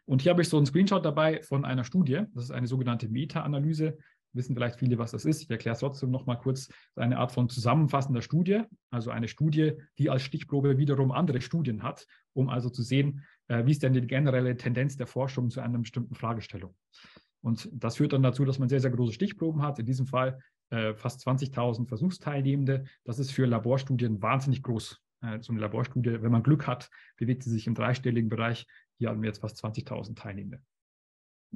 Und hier habe ich so einen Screenshot dabei von einer Studie. Das ist eine sogenannte Meta-Analyse. Wissen vielleicht viele, was das ist. Ich erkläre es trotzdem noch mal kurz. Das ist eine Art von zusammenfassender Studie, also eine Studie, die als Stichprobe wiederum andere Studien hat, um also zu sehen, äh, wie ist denn die generelle Tendenz der Forschung zu einer bestimmten Fragestellung. Und das führt dann dazu, dass man sehr, sehr große Stichproben hat. In diesem Fall äh, fast 20.000 Versuchsteilnehmende. Das ist für Laborstudien wahnsinnig groß. Äh, so eine Laborstudie, wenn man Glück hat, bewegt sie sich im dreistelligen Bereich. Hier haben wir jetzt fast 20.000 Teilnehmende.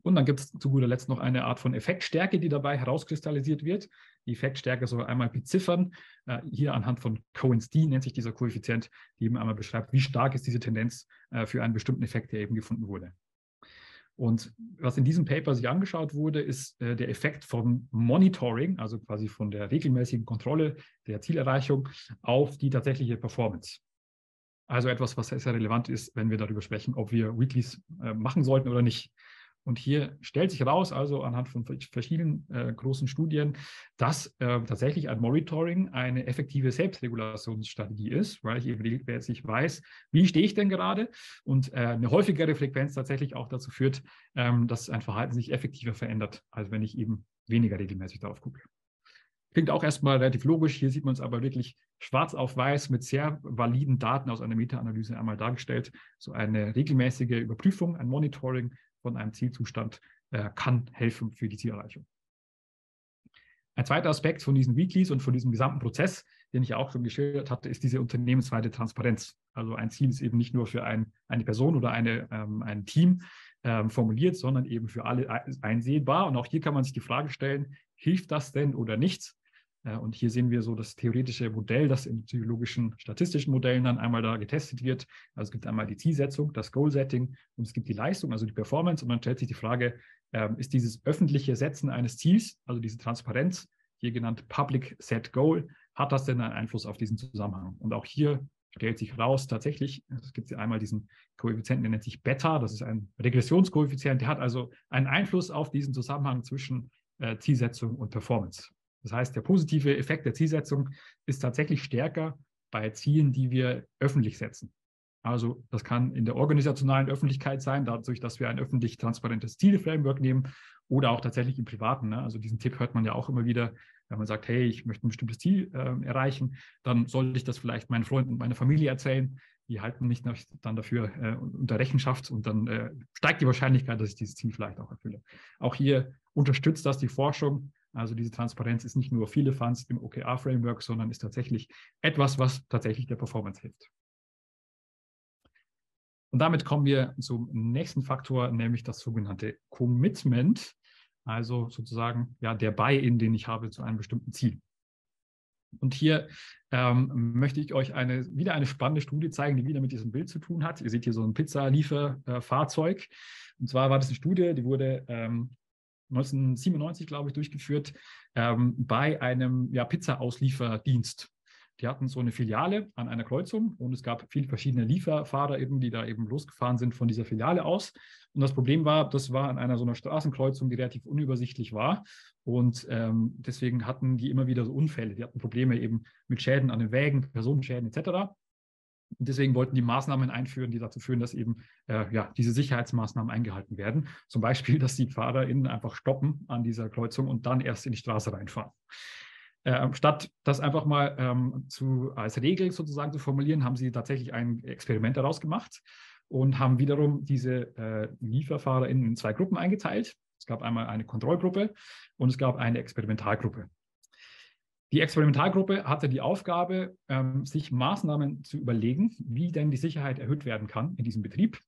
Und dann gibt es zu guter Letzt noch eine Art von Effektstärke, die dabei herauskristallisiert wird. Die Effektstärke soll einmal beziffern. Äh, hier anhand von Cohen's D nennt sich dieser Koeffizient, die eben einmal beschreibt, wie stark ist diese Tendenz äh, für einen bestimmten Effekt, der eben gefunden wurde. Und was in diesem Paper sich angeschaut wurde, ist äh, der Effekt von Monitoring, also quasi von der regelmäßigen Kontrolle der Zielerreichung auf die tatsächliche Performance. Also etwas, was sehr relevant ist, wenn wir darüber sprechen, ob wir Weeklies äh, machen sollten oder nicht. Und hier stellt sich heraus, also anhand von verschiedenen äh, großen Studien, dass äh, tatsächlich ein Monitoring eine effektive Selbstregulationsstrategie ist, weil ich eben regelmäßig weiß, wie stehe ich denn gerade und äh, eine häufigere Frequenz tatsächlich auch dazu führt, ähm, dass ein Verhalten sich effektiver verändert, als wenn ich eben weniger regelmäßig darauf gucke. Klingt auch erstmal relativ logisch. Hier sieht man es aber wirklich schwarz auf weiß mit sehr validen Daten aus einer Meta-Analyse einmal dargestellt. So eine regelmäßige Überprüfung, ein Monitoring von einem Zielzustand äh, kann helfen für die Zielerreichung. Ein zweiter Aspekt von diesen Weeklies und von diesem gesamten Prozess, den ich auch schon geschildert hatte, ist diese unternehmensweite Transparenz. Also ein Ziel ist eben nicht nur für ein, eine Person oder eine, ähm, ein Team ähm, formuliert, sondern eben für alle einsehbar. Und auch hier kann man sich die Frage stellen, hilft das denn oder nicht? Äh, und hier sehen wir so das theoretische Modell, das in psychologischen, statistischen Modellen dann einmal da getestet wird. Also es gibt einmal die Zielsetzung, das Goal-Setting und es gibt die Leistung, also die Performance. Und dann stellt sich die Frage, ähm, ist dieses öffentliche Setzen eines Ziels, also diese Transparenz, hier genannt Public Set Goal, hat das denn einen Einfluss auf diesen Zusammenhang? Und auch hier stellt sich raus, tatsächlich, es gibt einmal diesen Koeffizienten, der nennt sich Beta, das ist ein Regressionskoeffizient, der hat also einen Einfluss auf diesen Zusammenhang zwischen äh, Zielsetzung und Performance. Das heißt, der positive Effekt der Zielsetzung ist tatsächlich stärker bei Zielen, die wir öffentlich setzen. Also das kann in der organisationalen Öffentlichkeit sein, dadurch, dass wir ein öffentlich transparentes Zielframework nehmen oder auch tatsächlich im Privaten. Ne? Also diesen Tipp hört man ja auch immer wieder, wenn man sagt, hey, ich möchte ein bestimmtes Ziel äh, erreichen, dann sollte ich das vielleicht meinen Freunden und meiner Familie erzählen. Die halten mich dann dafür äh, unter Rechenschaft und dann äh, steigt die Wahrscheinlichkeit, dass ich dieses Ziel vielleicht auch erfülle. Auch hier unterstützt das die Forschung also diese Transparenz ist nicht nur viele Funds im OKR-Framework, sondern ist tatsächlich etwas, was tatsächlich der Performance hilft. Und damit kommen wir zum nächsten Faktor, nämlich das sogenannte Commitment, also sozusagen ja, der Buy-in, den ich habe zu einem bestimmten Ziel. Und hier ähm, möchte ich euch eine, wieder eine spannende Studie zeigen, die wieder mit diesem Bild zu tun hat. Ihr seht hier so ein Pizzalieferfahrzeug. Und zwar war das eine Studie, die wurde ähm, 1997, glaube ich, durchgeführt ähm, bei einem ja, Pizza-Auslieferdienst. Die hatten so eine Filiale an einer Kreuzung und es gab viele verschiedene Lieferfahrer eben, die da eben losgefahren sind von dieser Filiale aus. Und das Problem war, das war an einer so einer Straßenkreuzung, die relativ unübersichtlich war. Und ähm, deswegen hatten die immer wieder so Unfälle. Die hatten Probleme eben mit Schäden an den Wägen, Personenschäden etc. Und deswegen wollten die Maßnahmen einführen, die dazu führen, dass eben äh, ja, diese Sicherheitsmaßnahmen eingehalten werden. Zum Beispiel, dass die FahrerInnen einfach stoppen an dieser Kreuzung und dann erst in die Straße reinfahren. Äh, statt das einfach mal ähm, zu, als Regel sozusagen zu formulieren, haben sie tatsächlich ein Experiment daraus gemacht und haben wiederum diese äh, LieferfahrerInnen in zwei Gruppen eingeteilt. Es gab einmal eine Kontrollgruppe und es gab eine Experimentalgruppe. Die Experimentalgruppe hatte die Aufgabe, ähm, sich Maßnahmen zu überlegen, wie denn die Sicherheit erhöht werden kann in diesem Betrieb.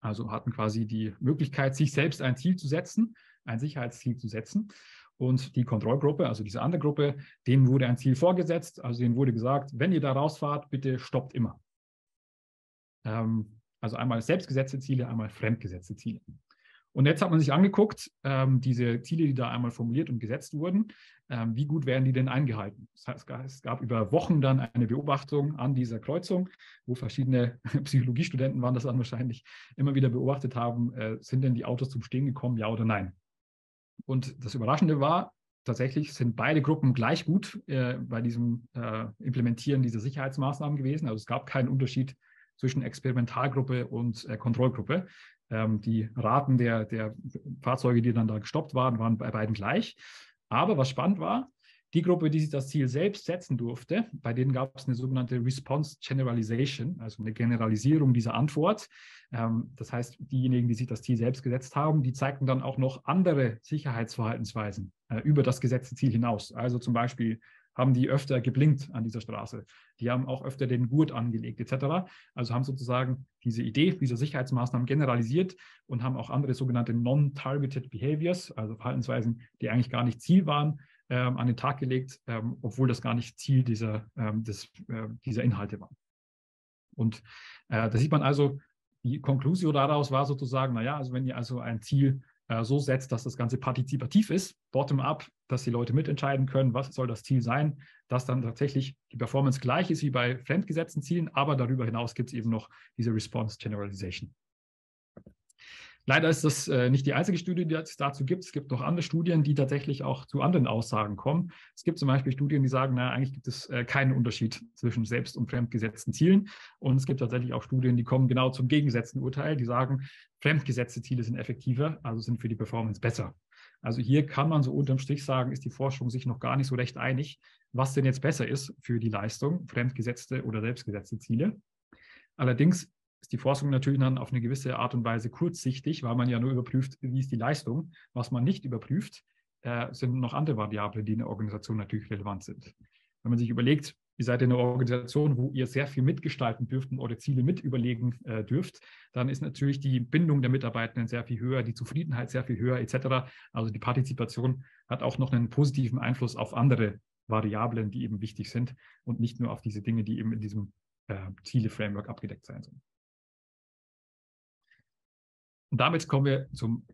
Also hatten quasi die Möglichkeit, sich selbst ein Ziel zu setzen, ein Sicherheitsziel zu setzen. Und die Kontrollgruppe, also diese andere Gruppe, denen wurde ein Ziel vorgesetzt. Also denen wurde gesagt, wenn ihr da rausfahrt, bitte stoppt immer. Ähm, also einmal selbstgesetzte Ziele, einmal fremdgesetzte Ziele. Und jetzt hat man sich angeguckt, ähm, diese Ziele, die da einmal formuliert und gesetzt wurden, wie gut werden die denn eingehalten? Das heißt, es gab über Wochen dann eine Beobachtung an dieser Kreuzung, wo verschiedene Psychologiestudenten waren das dann wahrscheinlich immer wieder beobachtet haben, äh, sind denn die Autos zum Stehen gekommen, ja oder nein? Und das Überraschende war, tatsächlich sind beide Gruppen gleich gut äh, bei diesem äh, Implementieren dieser Sicherheitsmaßnahmen gewesen. Also es gab keinen Unterschied zwischen Experimentalgruppe und Kontrollgruppe. Ähm, die Raten der, der Fahrzeuge, die dann da gestoppt waren, waren bei beiden gleich. Aber was spannend war, die Gruppe, die sich das Ziel selbst setzen durfte, bei denen gab es eine sogenannte Response Generalization, also eine Generalisierung dieser Antwort. Ähm, das heißt, diejenigen, die sich das Ziel selbst gesetzt haben, die zeigten dann auch noch andere Sicherheitsverhaltensweisen äh, über das gesetzte Ziel hinaus. Also zum Beispiel haben die öfter geblinkt an dieser Straße. Die haben auch öfter den Gurt angelegt etc. Also haben sozusagen diese Idee dieser Sicherheitsmaßnahmen generalisiert und haben auch andere sogenannte Non-Targeted Behaviors, also Verhaltensweisen, die eigentlich gar nicht Ziel waren, ähm, an den Tag gelegt, ähm, obwohl das gar nicht Ziel dieser, ähm, des, äh, dieser Inhalte war. Und äh, da sieht man also, die Konklusion daraus war sozusagen, naja, also wenn ihr also ein Ziel äh, so setzt, dass das Ganze partizipativ ist, bottom-up, dass die Leute mitentscheiden können, was soll das Ziel sein, dass dann tatsächlich die Performance gleich ist wie bei fremdgesetzten Zielen, aber darüber hinaus gibt es eben noch diese Response Generalization. Leider ist das äh, nicht die einzige Studie, die es dazu gibt. Es gibt noch andere Studien, die tatsächlich auch zu anderen Aussagen kommen. Es gibt zum Beispiel Studien, die sagen, naja, eigentlich gibt es äh, keinen Unterschied zwischen selbst- und fremdgesetzten Zielen. Und es gibt tatsächlich auch Studien, die kommen genau zum gegengesetzten Urteil, die sagen, fremdgesetzte Ziele sind effektiver, also sind für die Performance besser. Also hier kann man so unterm Strich sagen, ist die Forschung sich noch gar nicht so recht einig, was denn jetzt besser ist für die Leistung, fremdgesetzte oder selbstgesetzte Ziele. Allerdings ist die Forschung natürlich dann auf eine gewisse Art und Weise kurzsichtig, weil man ja nur überprüft, wie ist die Leistung. Was man nicht überprüft, äh, sind noch andere Variablen, die in der Organisation natürlich relevant sind. Wenn man sich überlegt, ihr seid in einer Organisation, wo ihr sehr viel mitgestalten dürft und eure Ziele mit überlegen äh, dürft, dann ist natürlich die Bindung der Mitarbeitenden sehr viel höher, die Zufriedenheit sehr viel höher etc. Also die Partizipation hat auch noch einen positiven Einfluss auf andere Variablen, die eben wichtig sind und nicht nur auf diese Dinge, die eben in diesem äh, Ziele-Framework abgedeckt sein sollen. Und damit kommen wir zum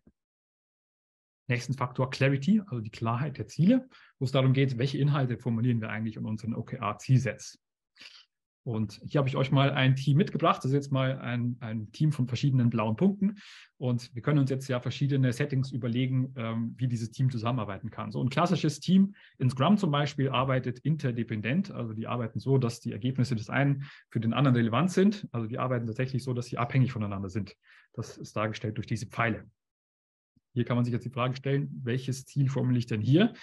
nächsten Faktor Clarity, also die Klarheit der Ziele, wo es darum geht, welche Inhalte formulieren wir eigentlich in unseren OKR-Zielsets. Und hier habe ich euch mal ein Team mitgebracht. Das ist jetzt mal ein, ein Team von verschiedenen blauen Punkten. Und wir können uns jetzt ja verschiedene Settings überlegen, ähm, wie dieses Team zusammenarbeiten kann. So ein klassisches Team in Scrum zum Beispiel arbeitet interdependent. Also die arbeiten so, dass die Ergebnisse des einen für den anderen relevant sind. Also die arbeiten tatsächlich so, dass sie abhängig voneinander sind. Das ist dargestellt durch diese Pfeile. Hier kann man sich jetzt die Frage stellen, welches Ziel formuliere ich denn hier?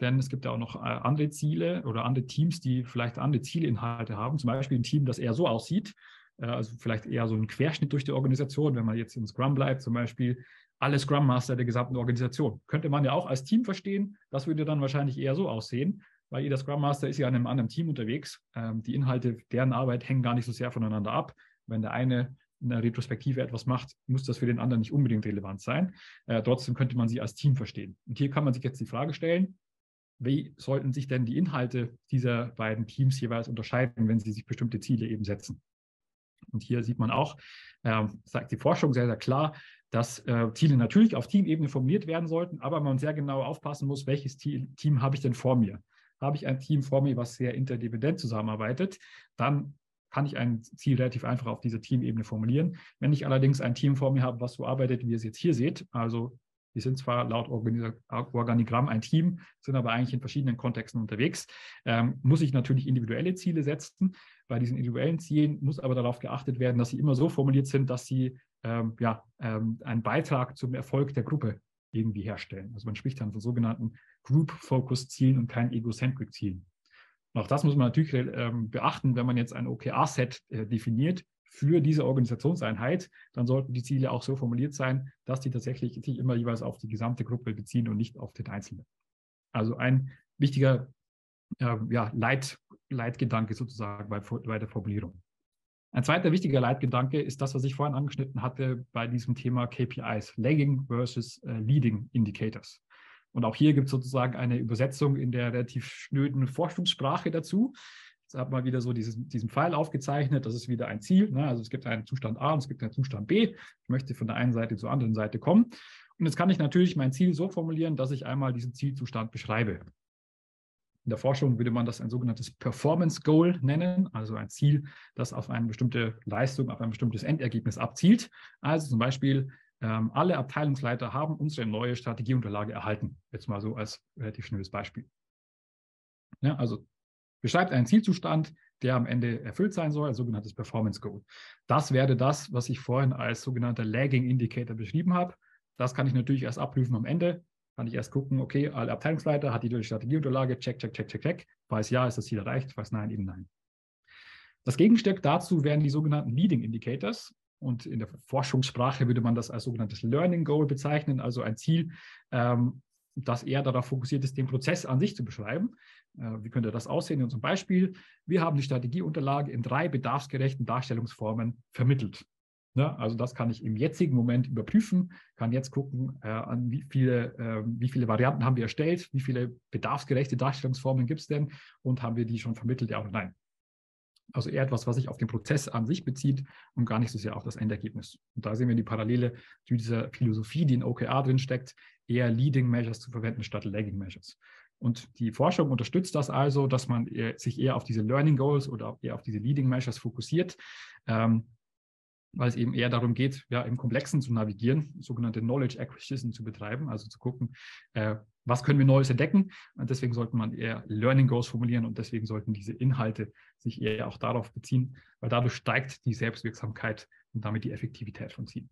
Denn es gibt ja auch noch äh, andere Ziele oder andere Teams, die vielleicht andere Zielinhalte haben. Zum Beispiel ein Team, das eher so aussieht, äh, also vielleicht eher so ein Querschnitt durch die Organisation, wenn man jetzt im Scrum bleibt, zum Beispiel alle Scrum Master der gesamten Organisation. Könnte man ja auch als Team verstehen. Das würde dann wahrscheinlich eher so aussehen, weil jeder Scrum Master ist ja in einem anderen Team unterwegs. Ähm, die Inhalte deren Arbeit hängen gar nicht so sehr voneinander ab. Wenn der eine in der Retrospektive etwas macht, muss das für den anderen nicht unbedingt relevant sein. Äh, trotzdem könnte man sie als Team verstehen. Und hier kann man sich jetzt die Frage stellen, wie sollten sich denn die Inhalte dieser beiden Teams jeweils unterscheiden, wenn sie sich bestimmte Ziele eben setzen? Und hier sieht man auch, äh, sagt die Forschung sehr, sehr klar, dass äh, Ziele natürlich auf Teamebene formuliert werden sollten, aber man sehr genau aufpassen muss, welches Team, Team habe ich denn vor mir? Habe ich ein Team vor mir, was sehr interdependent zusammenarbeitet, dann kann ich ein Ziel relativ einfach auf dieser Teamebene formulieren. Wenn ich allerdings ein Team vor mir habe, was so arbeitet, wie ihr es jetzt hier seht, also wir sind zwar laut Organigramm ein Team, sind aber eigentlich in verschiedenen Kontexten unterwegs. Ähm, muss ich natürlich individuelle Ziele setzen. Bei diesen individuellen Zielen muss aber darauf geachtet werden, dass sie immer so formuliert sind, dass sie ähm, ja, ähm, einen Beitrag zum Erfolg der Gruppe irgendwie herstellen. Also man spricht dann von sogenannten Group-Focus-Zielen und kein Egocentric-Zielen. Auch das muss man natürlich ähm, beachten, wenn man jetzt ein OKR-Set äh, definiert für diese Organisationseinheit, dann sollten die Ziele auch so formuliert sein, dass die tatsächlich sich immer jeweils auf die gesamte Gruppe beziehen und nicht auf den Einzelnen. Also ein wichtiger äh, ja, Leit, Leitgedanke sozusagen bei, bei der Formulierung. Ein zweiter wichtiger Leitgedanke ist das, was ich vorhin angeschnitten hatte bei diesem Thema KPIs, Lagging versus äh, Leading Indicators. Und auch hier gibt es sozusagen eine Übersetzung in der relativ schnöden Forschungssprache dazu. Hat man wieder so dieses, diesen Pfeil aufgezeichnet. Das ist wieder ein Ziel. Ne? Also es gibt einen Zustand A und es gibt einen Zustand B. Ich möchte von der einen Seite zur anderen Seite kommen. Und jetzt kann ich natürlich mein Ziel so formulieren, dass ich einmal diesen Zielzustand beschreibe. In der Forschung würde man das ein sogenanntes Performance Goal nennen, also ein Ziel, das auf eine bestimmte Leistung, auf ein bestimmtes Endergebnis abzielt. Also zum Beispiel, ähm, alle Abteilungsleiter haben unsere neue Strategieunterlage erhalten. Jetzt mal so als relativ schnelles Beispiel. Ja, also beschreibt einen Zielzustand, der am Ende erfüllt sein soll, ein sogenanntes Performance Goal. Das wäre das, was ich vorhin als sogenannter Lagging Indicator beschrieben habe. Das kann ich natürlich erst abprüfen am Ende kann ich erst gucken, okay, alle Abteilungsleiter, hat die die Strategieunterlage, check, check, check, check, check. Falls ja, ist das Ziel erreicht, falls nein, eben nein. Das Gegenstück dazu wären die sogenannten Leading Indicators. Und in der Forschungssprache würde man das als sogenanntes Learning Goal bezeichnen, also ein Ziel, ähm, das eher darauf fokussiert ist, den Prozess an sich zu beschreiben. Äh, wie könnte das aussehen in unserem Beispiel? Wir haben die Strategieunterlage in drei bedarfsgerechten Darstellungsformen vermittelt. Ja, ne? also das kann ich im jetzigen Moment überprüfen, kann jetzt gucken, äh, an wie viele, äh, wie viele Varianten haben wir erstellt, wie viele bedarfsgerechte Darstellungsformen gibt es denn und haben wir die schon vermittelt, ja oder nein. Also eher etwas, was sich auf den Prozess an sich bezieht und gar nicht so sehr auf das Endergebnis. Und da sehen wir die Parallele zu dieser Philosophie, die in OKR drin steckt, eher Leading Measures zu verwenden statt Lagging Measures. Und die Forschung unterstützt das also, dass man sich eher auf diese Learning Goals oder eher auf diese Leading Measures fokussiert. Ähm, weil es eben eher darum geht, ja, im Komplexen zu navigieren, sogenannte Knowledge Acquisition zu betreiben, also zu gucken, äh, was können wir Neues entdecken. Und deswegen sollte man eher Learning Goals formulieren und deswegen sollten diese Inhalte sich eher auch darauf beziehen, weil dadurch steigt die Selbstwirksamkeit und damit die Effektivität von Zielen.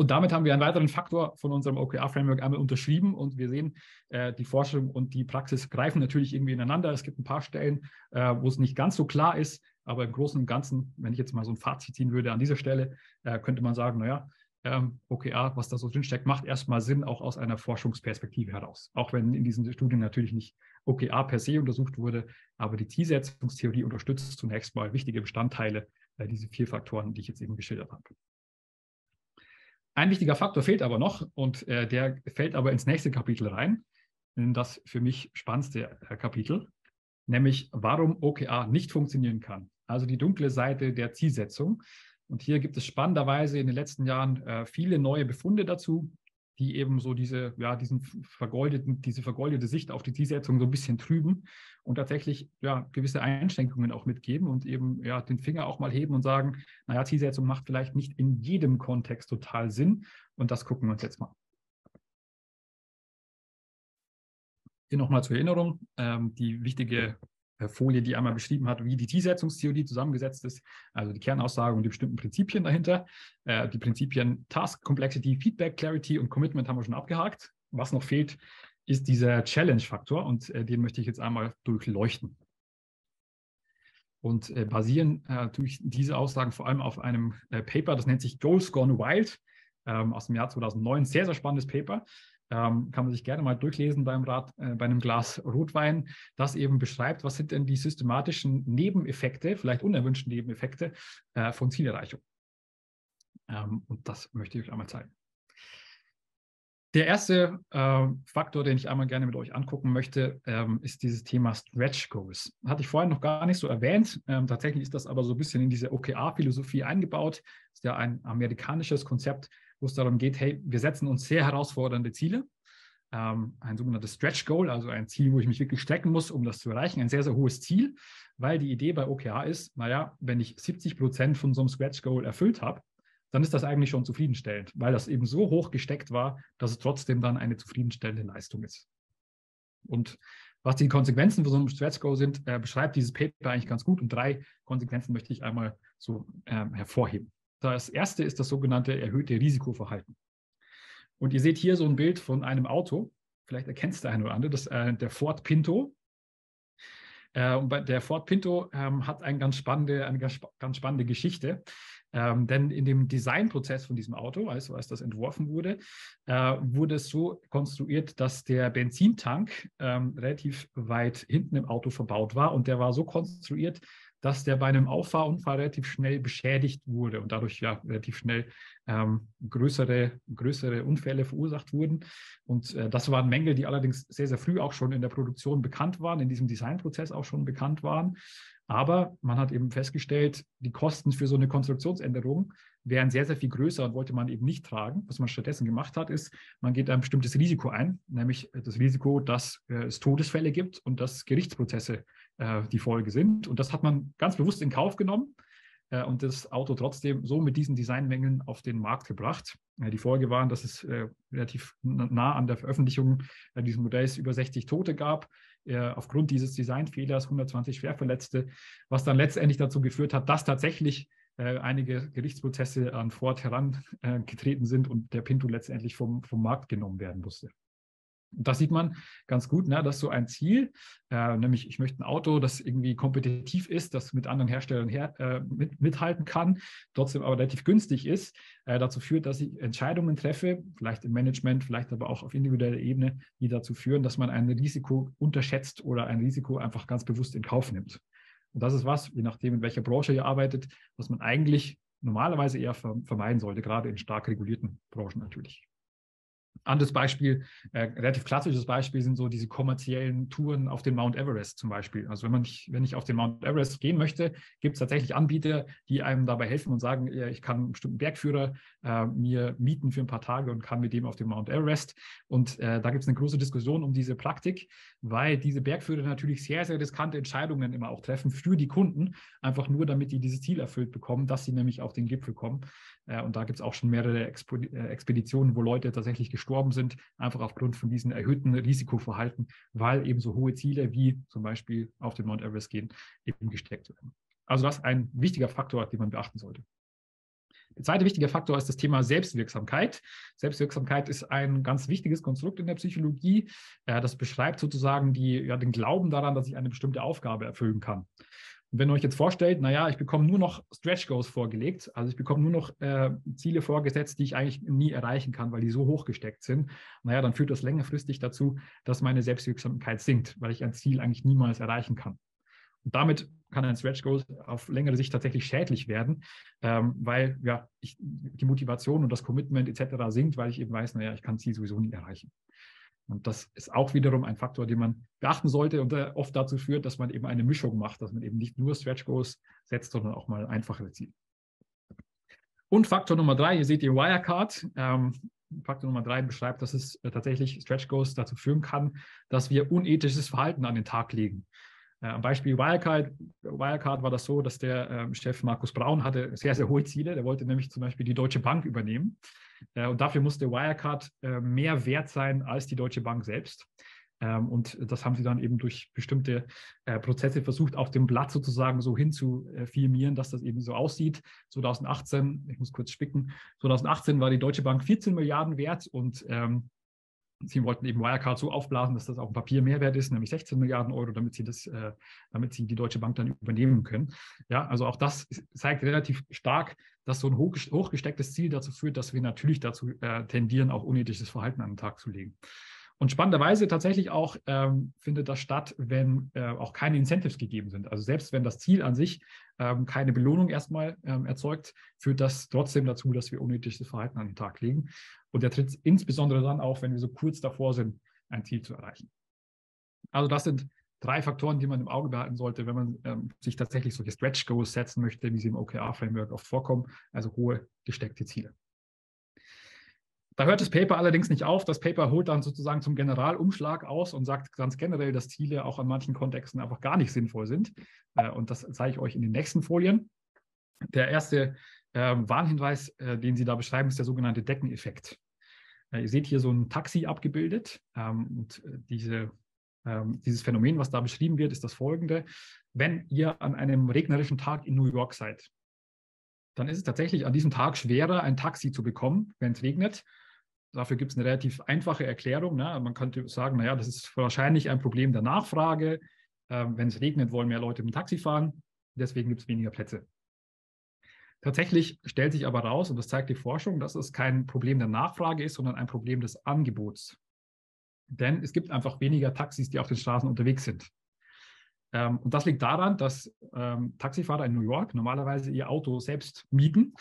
Und damit haben wir einen weiteren Faktor von unserem OKR-Framework einmal unterschrieben und wir sehen, äh, die Forschung und die Praxis greifen natürlich irgendwie ineinander. Es gibt ein paar Stellen, äh, wo es nicht ganz so klar ist, aber im Großen und Ganzen, wenn ich jetzt mal so ein Fazit ziehen würde an dieser Stelle, äh, könnte man sagen, naja, ähm, OKR, was da so drinsteckt, macht erstmal Sinn, auch aus einer Forschungsperspektive heraus. Auch wenn in diesen Studien natürlich nicht OKR per se untersucht wurde, aber die Zielsetzungstheorie unterstützt zunächst mal wichtige Bestandteile, äh, diese vier Faktoren, die ich jetzt eben geschildert habe. Ein wichtiger Faktor fehlt aber noch und äh, der fällt aber ins nächste Kapitel rein, in das für mich spannendste äh, Kapitel, nämlich warum OKR nicht funktionieren kann. Also die dunkle Seite der Zielsetzung. Und hier gibt es spannenderweise in den letzten Jahren äh, viele neue Befunde dazu, die eben so diese, ja, diesen vergoldeten, diese vergoldete Sicht auf die Zielsetzung so ein bisschen trüben und tatsächlich ja, gewisse Einschränkungen auch mitgeben und eben ja, den Finger auch mal heben und sagen, naja, Zielsetzung macht vielleicht nicht in jedem Kontext total Sinn. Und das gucken wir uns jetzt mal. Hier nochmal zur Erinnerung, ähm, die wichtige Folie, die einmal beschrieben hat, wie die Zielsetzungstheorie zusammengesetzt ist, also die Kernaussage und die bestimmten Prinzipien dahinter. Äh, die Prinzipien Task, Complexity, Feedback, Clarity und Commitment haben wir schon abgehakt. Was noch fehlt, ist dieser Challenge-Faktor und äh, den möchte ich jetzt einmal durchleuchten. Und äh, basieren äh, durch diese Aussagen vor allem auf einem äh, Paper, das nennt sich Goals Gone Wild ähm, aus dem Jahr 2009. Sehr, sehr spannendes Paper. Ähm, kann man sich gerne mal durchlesen beim Rat, äh, bei einem Glas Rotwein, das eben beschreibt, was sind denn die systematischen Nebeneffekte, vielleicht unerwünschten Nebeneffekte äh, von Zielerreichung. Ähm, und das möchte ich euch einmal zeigen. Der erste äh, Faktor, den ich einmal gerne mit euch angucken möchte, ähm, ist dieses Thema Stretch Goals. Hatte ich vorhin noch gar nicht so erwähnt. Ähm, tatsächlich ist das aber so ein bisschen in diese OKR-Philosophie eingebaut. Ist ja ein amerikanisches Konzept, wo es darum geht, hey, wir setzen uns sehr herausfordernde Ziele. Ähm, ein sogenanntes Stretch Goal, also ein Ziel, wo ich mich wirklich strecken muss, um das zu erreichen, ein sehr, sehr hohes Ziel, weil die Idee bei OKR ist, naja, wenn ich 70 Prozent von so einem Stretch Goal erfüllt habe, dann ist das eigentlich schon zufriedenstellend, weil das eben so hoch gesteckt war, dass es trotzdem dann eine zufriedenstellende Leistung ist. Und was die Konsequenzen für so ein Stretch Goal sind, äh, beschreibt dieses Paper eigentlich ganz gut. Und drei Konsequenzen möchte ich einmal so ähm, hervorheben. Das erste ist das sogenannte erhöhte Risikoverhalten. Und ihr seht hier so ein Bild von einem Auto. Vielleicht erkennt es der eine oder andere, das ist äh, der Ford Pinto. Äh, und bei der Ford Pinto ähm, hat eine ganz spannende, eine ganz, ganz spannende Geschichte. Äh, Ähm, denn in dem Designprozess von diesem Auto, also als das entworfen wurde, äh, wurde es so konstruiert, dass der Benzintank ähm, relativ weit hinten im Auto verbaut war und der war so konstruiert, dass der bei einem Auffahrunfall relativ schnell beschädigt wurde und dadurch ja relativ schnell ähm, größere, größere Unfälle verursacht wurden. Und äh, das waren Mängel, die allerdings sehr, sehr früh auch schon in der Produktion bekannt waren, in diesem Designprozess auch schon bekannt waren. Aber man hat eben festgestellt, die Kosten für so eine Konstruktionsänderung wären sehr, sehr viel größer und wollte man eben nicht tragen. Was man stattdessen gemacht hat, ist, man geht ein bestimmtes Risiko ein, nämlich das Risiko, dass äh, es Todesfälle gibt und dass Gerichtsprozesse äh, die Folge sind. Und das hat man ganz bewusst in Kauf genommen äh, und das Auto trotzdem so mit diesen Designmängeln auf den Markt gebracht. Die Folge waren, dass es relativ nah an der Veröffentlichung dieses Modells über 60 Tote gab, aufgrund dieses Designfehlers 120 Schwerverletzte, was dann letztendlich dazu geführt hat, dass tatsächlich einige Gerichtsprozesse an Ford herangetreten sind und der Pinto letztendlich vom, vom Markt genommen werden musste. Da sieht man ganz gut, ne, dass so ein Ziel, äh, nämlich ich möchte ein Auto, das irgendwie kompetitiv ist, das mit anderen Herstellern her, äh, mit, mithalten kann, trotzdem aber relativ günstig ist, äh, dazu führt, dass ich Entscheidungen treffe, vielleicht im Management, vielleicht aber auch auf individueller Ebene, die dazu führen, dass man ein Risiko unterschätzt oder ein Risiko einfach ganz bewusst in Kauf nimmt. Und das ist was, je nachdem, in welcher Branche ihr arbeitet, was man eigentlich normalerweise eher vermeiden sollte, gerade in stark regulierten Branchen natürlich. Anderes Beispiel, äh, relativ klassisches Beispiel sind so diese kommerziellen Touren auf den Mount Everest zum Beispiel. Also wenn man nicht, wenn ich auf den Mount Everest gehen möchte, gibt es tatsächlich Anbieter, die einem dabei helfen und sagen, ja, ich kann einen bestimmten Bergführer äh, mir mieten für ein paar Tage und kann mit dem auf den Mount Everest. Und äh, da gibt es eine große Diskussion um diese Praktik, weil diese Bergführer natürlich sehr, sehr riskante Entscheidungen immer auch treffen für die Kunden, einfach nur damit die dieses Ziel erfüllt bekommen, dass sie nämlich auf den Gipfel kommen. Äh, und da gibt es auch schon mehrere Expo äh, Expeditionen, wo Leute tatsächlich gestorben sind, einfach aufgrund von diesem erhöhten Risikoverhalten, weil eben so hohe Ziele wie zum Beispiel auf den Mount Everest gehen, eben gesteckt werden. Also das ist ein wichtiger Faktor, den man beachten sollte. Der zweite wichtige Faktor ist das Thema Selbstwirksamkeit. Selbstwirksamkeit ist ein ganz wichtiges Konstrukt in der Psychologie. Das beschreibt sozusagen die, ja, den Glauben daran, dass ich eine bestimmte Aufgabe erfüllen kann. Und wenn ihr euch jetzt vorstellt, naja, ich bekomme nur noch Stretch Goals vorgelegt, also ich bekomme nur noch äh, Ziele vorgesetzt, die ich eigentlich nie erreichen kann, weil die so hoch gesteckt sind, naja, dann führt das längerfristig dazu, dass meine Selbstwirksamkeit sinkt, weil ich ein Ziel eigentlich niemals erreichen kann. Und damit kann ein Stretch Goal auf längere Sicht tatsächlich schädlich werden, ähm, weil ja ich, die Motivation und das Commitment etc. sinkt, weil ich eben weiß, naja, ich kann Ziel sowieso nie erreichen. Und das ist auch wiederum ein Faktor, den man beachten sollte und der oft dazu führt, dass man eben eine Mischung macht, dass man eben nicht nur Stretch Goals setzt, sondern auch mal einfachere Ziele. Und Faktor Nummer drei, hier seht ihr Wirecard. Ähm, Faktor Nummer drei beschreibt, dass es äh, tatsächlich Stretch Goals dazu führen kann, dass wir unethisches Verhalten an den Tag legen. Äh, am Beispiel Wirecard, Wirecard war das so, dass der äh, Chef Markus Braun hatte sehr, sehr hohe Ziele. Der wollte nämlich zum Beispiel die Deutsche Bank übernehmen. Äh, und dafür musste Wirecard äh, mehr wert sein als die Deutsche Bank selbst. Ähm, und das haben sie dann eben durch bestimmte äh, Prozesse versucht, auf dem Blatt sozusagen so hinzufilmieren, dass das eben so aussieht. 2018, ich muss kurz spicken, 2018 war die Deutsche Bank 14 Milliarden wert und ähm, Sie wollten eben Wirecard so aufblasen, dass das auf dem Papier mehr wert ist, nämlich 16 Milliarden Euro, damit sie das, äh, damit sie die Deutsche Bank dann übernehmen können. Ja, also auch das zeigt relativ stark, dass so ein hoch, hochgestecktes Ziel dazu führt, dass wir natürlich dazu äh, tendieren, auch unethisches Verhalten an den Tag zu legen. Und spannenderweise tatsächlich auch ähm, findet das statt, wenn äh, auch keine Incentives gegeben sind. Also selbst wenn das Ziel an sich ähm, keine Belohnung erstmal ähm, erzeugt, führt das trotzdem dazu, dass wir unnötiges Verhalten an den Tag legen. Und der tritt insbesondere dann auf, wenn wir so kurz davor sind, ein Ziel zu erreichen. Also das sind drei Faktoren, die man im Auge behalten sollte, wenn man ähm, sich tatsächlich solche Stretch Goals setzen möchte, wie sie im OKR-Framework oft vorkommen, also hohe gesteckte Ziele. Da hört das Paper allerdings nicht auf. Das Paper holt dann sozusagen zum Generalumschlag aus und sagt ganz generell, dass Ziele auch an manchen Kontexten einfach gar nicht sinnvoll sind. Äh, und das zeige ich euch in den nächsten Folien. Der erste äh, Warnhinweis, äh, den Sie da beschreiben, ist der sogenannte Deckeneffekt. Äh, ihr seht hier so ein Taxi abgebildet. Ähm, und diese, ähm, dieses Phänomen, was da beschrieben wird, ist das folgende. Wenn ihr an einem regnerischen Tag in New York seid, dann ist es tatsächlich an diesem Tag schwerer, ein Taxi zu bekommen, wenn es regnet, Dafür gibt es eine relativ einfache Erklärung. Ne? Man könnte sagen, naja, das ist wahrscheinlich ein Problem der Nachfrage. Ähm, wenn es regnet, wollen mehr Leute mit dem Taxi fahren. Deswegen gibt es weniger Plätze. Tatsächlich stellt sich aber raus, und das zeigt die Forschung, dass es kein Problem der Nachfrage ist, sondern ein Problem des Angebots. Denn es gibt einfach weniger Taxis, die auf den Straßen unterwegs sind. Ähm, und das liegt daran, dass ähm, Taxifahrer in New York normalerweise ihr Auto selbst mieten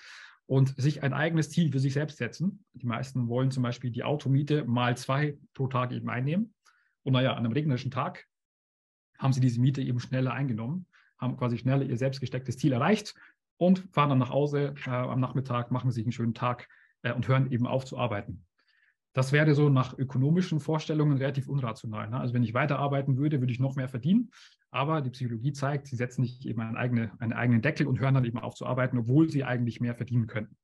und sich ein eigenes Ziel für sich selbst setzen. Die meisten wollen zum Beispiel die Automiete mal zwei pro Tag eben einnehmen. Und naja, an einem regnerischen Tag haben sie diese Miete eben schneller eingenommen, haben quasi schneller ihr selbst gestecktes Ziel erreicht und fahren dann nach Hause äh, am Nachmittag, machen sich einen schönen Tag äh, und hören eben auf zu arbeiten. Das wäre so nach ökonomischen Vorstellungen relativ unrational. Ne? Also wenn ich weiterarbeiten würde, würde ich noch mehr verdienen. Aber die Psychologie zeigt, sie setzen nicht eben einen, eigene, einen eigenen Deckel und hören dann eben auf zu arbeiten, obwohl sie eigentlich mehr verdienen könnten.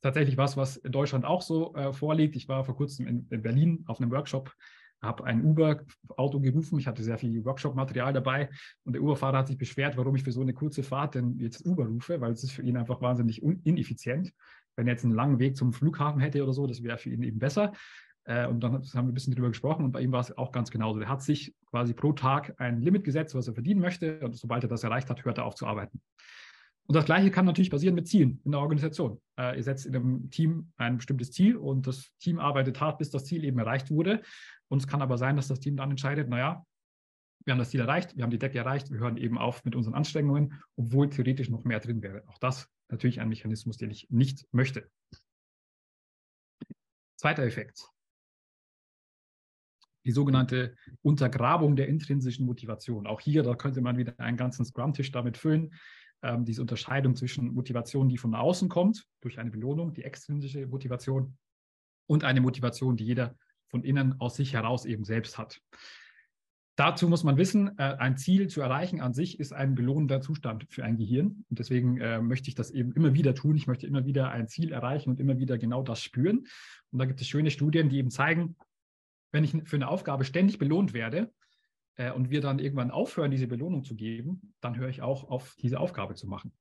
Tatsächlich was, was in Deutschland auch so äh, vorliegt. Ich war vor kurzem in, in Berlin auf einem Workshop habe ein Uber-Auto gerufen. Ich hatte sehr viel Workshop-Material dabei und der Uber-Fahrer hat sich beschwert, warum ich für so eine kurze Fahrt denn jetzt Uber rufe, weil es ist für ihn einfach wahnsinnig ineffizient. Wenn er jetzt einen langen Weg zum Flughafen hätte oder so, das wäre für ihn eben besser. Äh, und dann haben wir ein bisschen darüber gesprochen und bei ihm war es auch ganz genauso. Er hat sich quasi pro Tag ein Limit gesetzt, was er verdienen möchte und sobald er das erreicht hat, hört er auf zu arbeiten. Und das Gleiche kann natürlich passieren mit Zielen in der Organisation. Äh, ihr setzt in einem Team ein bestimmtes Ziel und das Team arbeitet hart, bis das Ziel eben erreicht wurde. Und es kann aber sein, dass das Team dann entscheidet, naja, wir haben das Ziel erreicht, wir haben die Decke erreicht, wir hören eben auf mit unseren Anstrengungen, obwohl theoretisch noch mehr drin wäre. Auch das natürlich ein Mechanismus, den ich nicht möchte. Zweiter Effekt. Die sogenannte Untergrabung der intrinsischen Motivation. Auch hier, da könnte man wieder einen ganzen Scrum-Tisch damit füllen. Ähm, diese Unterscheidung zwischen Motivation, die von außen kommt, durch eine Belohnung, die extrinsische Motivation, und eine Motivation, die jeder von innen aus sich heraus eben selbst hat. Dazu muss man wissen, äh, ein Ziel zu erreichen an sich ist ein belohnender Zustand für ein Gehirn. Und deswegen äh, möchte ich das eben immer wieder tun. Ich möchte immer wieder ein Ziel erreichen und immer wieder genau das spüren. Und da gibt es schöne Studien, die eben zeigen, wenn ich für eine Aufgabe ständig belohnt werde äh, und wir dann irgendwann aufhören, diese Belohnung zu geben, dann höre ich auch auf, diese Aufgabe zu machen.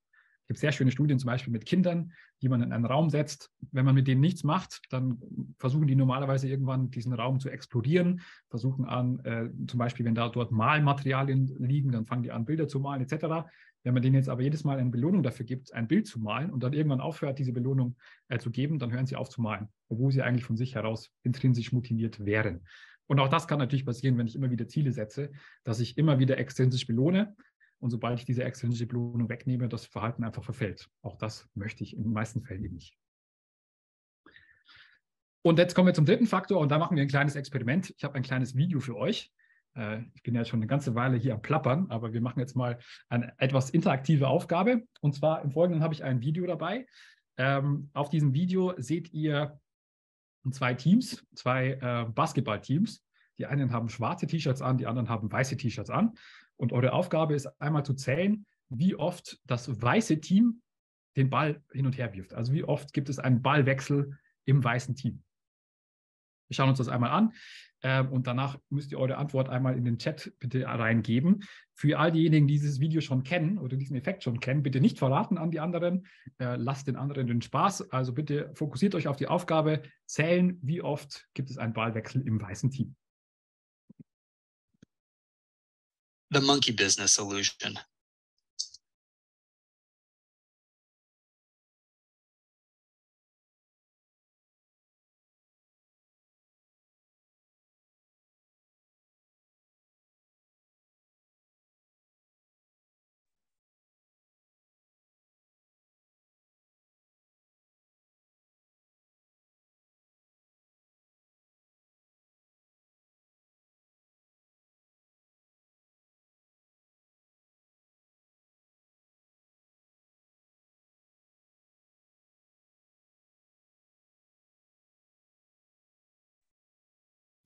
Es gibt sehr schöne Studien, zum Beispiel mit Kindern, die man in einen Raum setzt. Wenn man mit denen nichts macht, dann versuchen die normalerweise irgendwann diesen Raum zu explodieren, versuchen an, äh, zum Beispiel, wenn da dort Malmaterialien liegen, dann fangen die an, Bilder zu malen, etc. Wenn man denen jetzt aber jedes Mal eine Belohnung dafür gibt, ein Bild zu malen und dann irgendwann aufhört, diese Belohnung äh, zu geben, dann hören sie auf zu malen, obwohl sie eigentlich von sich heraus intrinsisch motiviert wären. Und auch das kann natürlich passieren, wenn ich immer wieder Ziele setze, dass ich immer wieder extrinsisch belohne und sobald ich diese extrinsische Belohnung wegnehme, das Verhalten einfach verfällt. Auch das möchte ich in den meisten Fällen eben nicht. Und jetzt kommen wir zum dritten Faktor und da machen wir ein kleines Experiment. Ich habe ein kleines Video für euch. Äh, ich bin ja schon eine ganze Weile hier am Plappern, aber wir machen jetzt mal eine etwas interaktive Aufgabe. Und zwar im Folgenden habe ich ein Video dabei. Ähm, auf diesem Video seht ihr zwei Teams, zwei äh, Basketballteams. Die einen haben schwarze T-Shirts an, die anderen haben weiße T-Shirts an. Und eure Aufgabe ist einmal zu zählen, wie oft das weiße Team den Ball hin und her wirft. Also wie oft gibt es einen Ballwechsel im weißen Team. Wir schauen uns das einmal an ähm, und danach müsst ihr eure Antwort einmal in den Chat bitte reingeben. Für all diejenigen, die dieses Video schon kennen oder diesen Effekt schon kennen, bitte nicht verraten an die anderen. Äh, lasst den anderen den Spaß. Also bitte fokussiert euch auf die Aufgabe, zählen, wie oft gibt es einen Ballwechsel im weißen Team. the monkey business illusion.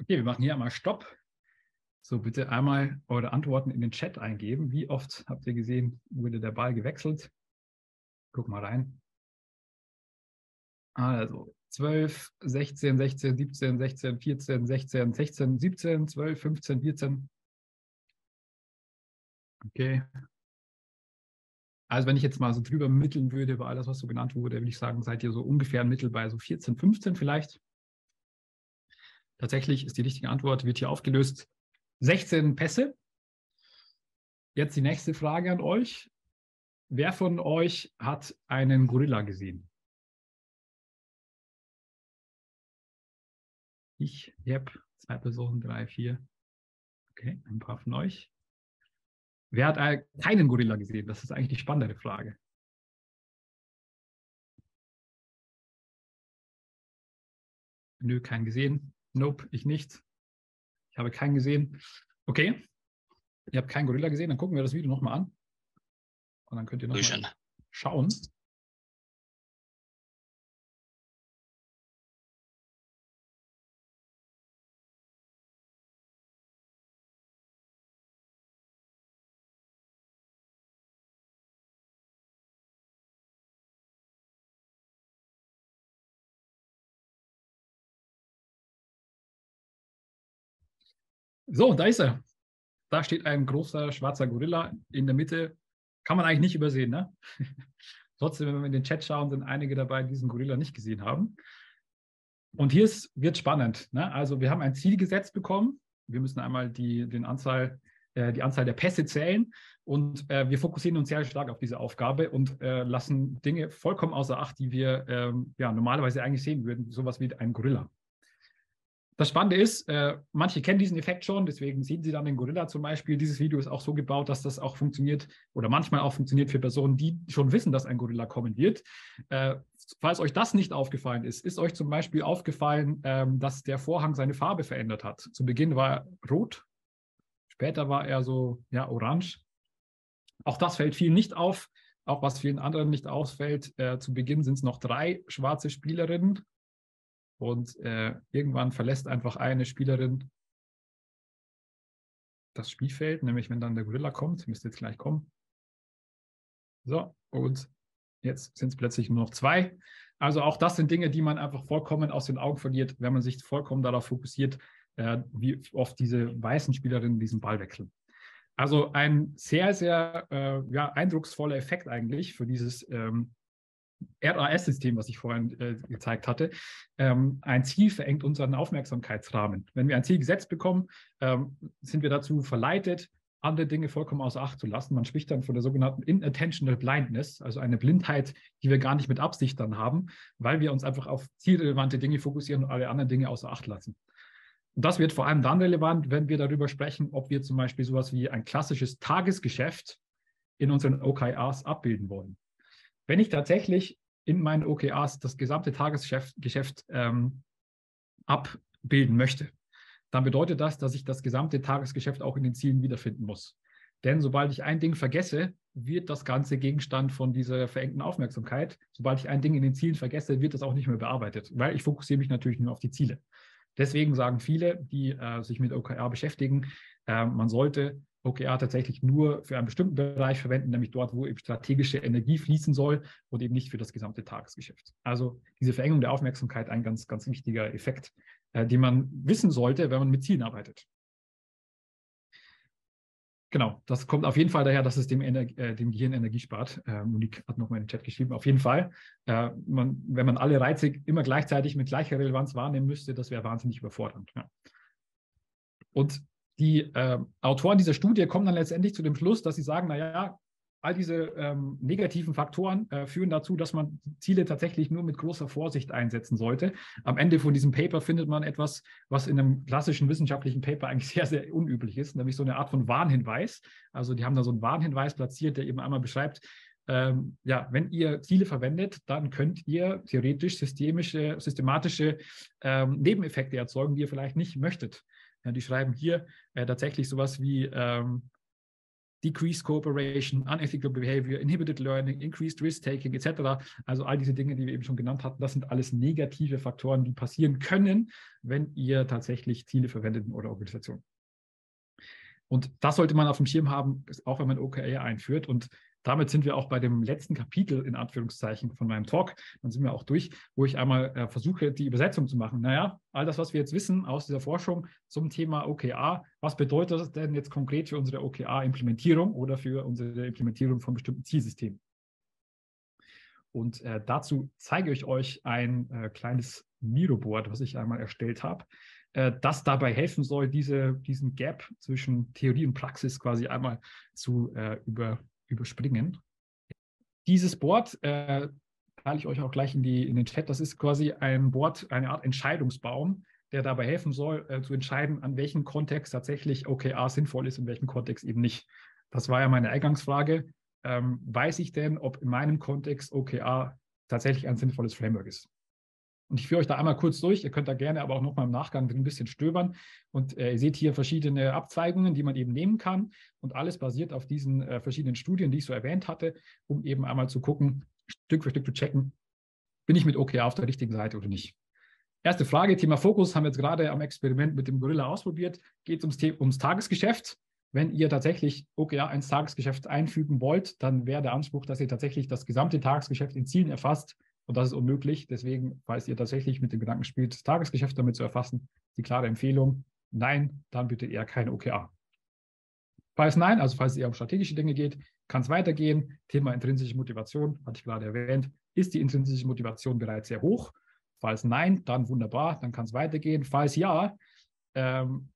Okay, wir machen hier einmal Stopp. So, bitte einmal eure Antworten in den Chat eingeben. Wie oft habt ihr gesehen, wurde der Ball gewechselt? Guck mal rein. Also 12, 16, 16, 17, 16, 14, 16, 16, 17, 12, 15, 14. Okay. Also wenn ich jetzt mal so drüber mitteln würde über alles, was so genannt wurde, würde ich sagen, seid ihr so ungefähr Mittel bei so 14, 15 vielleicht. Tatsächlich ist die richtige Antwort, wird hier aufgelöst. 16 Pässe. Jetzt die nächste Frage an euch. wer von euch hat einen Gorilla gesehen? Ich, yep, zwei Personen, drei, vier. Okay, ein paar von euch. Wer hat keinen Gorilla gesehen? Das ist eigentlich die spannendere Frage. Nö, keinen gesehen. Nope, ich nicht. Ich habe keinen gesehen. Okay. Ihr habt keinen Gorilla gesehen, dann gucken wir das Video nochmal an. Und dann könnt ihr nochmal schauen. So, da ist er. Da steht ein großer schwarzer Gorilla in der Mitte. Kann man eigentlich nicht übersehen, ne? Trotzdem, wenn wir in den Chat schauen, sind einige dabei, die diesen Gorilla nicht gesehen haben. Und hier wird spannend. Ne? Also wir haben ein Ziel gesetzt bekommen. Wir müssen einmal die, den Anzahl, äh, die Anzahl der Pässe zählen. Und äh, wir fokussieren uns sehr stark auf diese Aufgabe und äh, lassen Dinge vollkommen außer Acht, die wir ähm, ja, normalerweise eigentlich sehen würden. Sowas wie ein Gorilla. Das Spannende ist, äh, manche kennen diesen Effekt schon, deswegen sehen Sie dann den Gorilla zum Beispiel. Dieses Video ist auch so gebaut, dass das auch funktioniert oder manchmal auch funktioniert für Personen, die schon wissen, dass ein Gorilla kommen wird. Äh, falls euch das nicht aufgefallen ist, ist euch zum Beispiel aufgefallen, ähm, dass der Vorhang seine Farbe verändert hat. Zu Beginn war er rot, später war er so ja, orange. Auch das fällt vielen nicht auf. Auch was vielen anderen nicht ausfällt, äh, zu Beginn sind es noch drei schwarze Spielerinnen und äh, irgendwann verlässt einfach eine Spielerin das Spielfeld, nämlich wenn dann der Gorilla kommt, müsste jetzt gleich kommen. So, und jetzt sind es plötzlich nur noch zwei. Also auch das sind Dinge, die man einfach vollkommen aus den Augen verliert, wenn man sich vollkommen darauf fokussiert, äh, wie oft diese weißen Spielerinnen diesen Ball wechseln. Also ein sehr, sehr äh, ja, eindrucksvoller Effekt eigentlich für dieses ähm, RAS-System, was ich vorhin äh, gezeigt hatte, ähm, ein Ziel verengt unseren Aufmerksamkeitsrahmen. Wenn wir ein Ziel gesetzt bekommen, ähm, sind wir dazu verleitet, andere Dinge vollkommen außer Acht zu lassen. Man spricht dann von der sogenannten Inattentional Blindness, also eine Blindheit, die wir gar nicht mit Absicht dann haben, weil wir uns einfach auf zielrelevante Dinge fokussieren und alle anderen Dinge außer Acht lassen. Und das wird vor allem dann relevant, wenn wir darüber sprechen, ob wir zum Beispiel sowas wie ein klassisches Tagesgeschäft in unseren OKRs abbilden wollen. Wenn ich tatsächlich in meinen OKRs das gesamte Tagesgeschäft Geschäft, ähm, abbilden möchte, dann bedeutet das, dass ich das gesamte Tagesgeschäft auch in den Zielen wiederfinden muss. Denn sobald ich ein Ding vergesse, wird das Ganze Gegenstand von dieser verengten Aufmerksamkeit. Sobald ich ein Ding in den Zielen vergesse, wird das auch nicht mehr bearbeitet, weil ich fokussiere mich natürlich nur auf die Ziele. Deswegen sagen viele, die äh, sich mit OKR beschäftigen, äh, man sollte OKR tatsächlich nur für einen bestimmten Bereich verwenden, nämlich dort, wo eben strategische Energie fließen soll und eben nicht für das gesamte Tagesgeschäft. Also diese Verengung der Aufmerksamkeit ein ganz, ganz wichtiger Effekt, äh, den man wissen sollte, wenn man mit Zielen arbeitet. Genau, das kommt auf jeden Fall daher, dass es dem, Ener äh, dem Gehirn Energie spart. Äh, Monique hat nochmal in den Chat geschrieben. Auf jeden Fall, äh, man, wenn man alle Reize immer gleichzeitig mit gleicher Relevanz wahrnehmen müsste, das wäre wahnsinnig überfordernd. Ja. Und die äh, Autoren dieser Studie kommen dann letztendlich zu dem Schluss, dass sie sagen, naja, all diese ähm, negativen Faktoren äh, führen dazu, dass man Ziele tatsächlich nur mit großer Vorsicht einsetzen sollte. Am Ende von diesem Paper findet man etwas, was in einem klassischen wissenschaftlichen Paper eigentlich sehr, sehr unüblich ist, nämlich so eine Art von Warnhinweis. Also die haben da so einen Warnhinweis platziert, der eben einmal beschreibt, ähm, ja, wenn ihr Ziele verwendet, dann könnt ihr theoretisch systemische, systematische ähm, Nebeneffekte erzeugen, die ihr vielleicht nicht möchtet. Ja, die schreiben hier äh, tatsächlich sowas wie ähm, Decreased Cooperation, Unethical Behavior, Inhibited Learning, Increased Risk-Taking etc. Also all diese Dinge, die wir eben schon genannt hatten, das sind alles negative Faktoren, die passieren können, wenn ihr tatsächlich Ziele verwendet in eurer Organisation. Und das sollte man auf dem Schirm haben, auch wenn man OKR einführt. Und damit sind wir auch bei dem letzten Kapitel in Anführungszeichen von meinem Talk. Dann sind wir auch durch, wo ich einmal äh, versuche, die Übersetzung zu machen. Naja, all das, was wir jetzt wissen aus dieser Forschung zum Thema OKR, was bedeutet das denn jetzt konkret für unsere OKR-Implementierung oder für unsere Implementierung von bestimmten Zielsystemen? Und äh, dazu zeige ich euch ein äh, kleines Miro-Board, was ich einmal erstellt habe, äh, das dabei helfen soll, diese, diesen Gap zwischen Theorie und Praxis quasi einmal zu äh, über, überspringen. Dieses Board äh, teile ich euch auch gleich in, die, in den Chat. Das ist quasi ein Board, eine Art Entscheidungsbaum, der dabei helfen soll, äh, zu entscheiden, an welchem Kontext tatsächlich OKR sinnvoll ist und welchem Kontext eben nicht. Das war ja meine Eingangsfrage. Ähm, weiß ich denn, ob in meinem Kontext OKR tatsächlich ein sinnvolles Framework ist? Und ich führe euch da einmal kurz durch. Ihr könnt da gerne aber auch nochmal im Nachgang ein bisschen stöbern. Und äh, ihr seht hier verschiedene Abzweigungen, die man eben nehmen kann. Und alles basiert auf diesen äh, verschiedenen Studien, die ich so erwähnt hatte, um eben einmal zu gucken, Stück für Stück zu checken, bin ich mit OKR auf der richtigen Seite oder nicht. Erste Frage, Thema Fokus, haben wir jetzt gerade am Experiment mit dem Gorilla ausprobiert. Geht es ums, ums Tagesgeschäft. Wenn ihr tatsächlich OKR ins Tagesgeschäft einfügen wollt, dann wäre der Anspruch, dass ihr tatsächlich das gesamte Tagesgeschäft in Zielen erfasst. Und das ist unmöglich. Deswegen, falls ihr tatsächlich mit dem Gedanken spielt, das Tagesgeschäft damit zu erfassen, die klare Empfehlung, nein, dann bitte eher kein OKR. Falls nein, also falls es eher um strategische Dinge geht, kann es weitergehen. Thema intrinsische Motivation, hatte ich gerade erwähnt. Ist die intrinsische Motivation bereits sehr hoch? Falls nein, dann wunderbar, dann kann es weitergehen. Falls ja, ähm,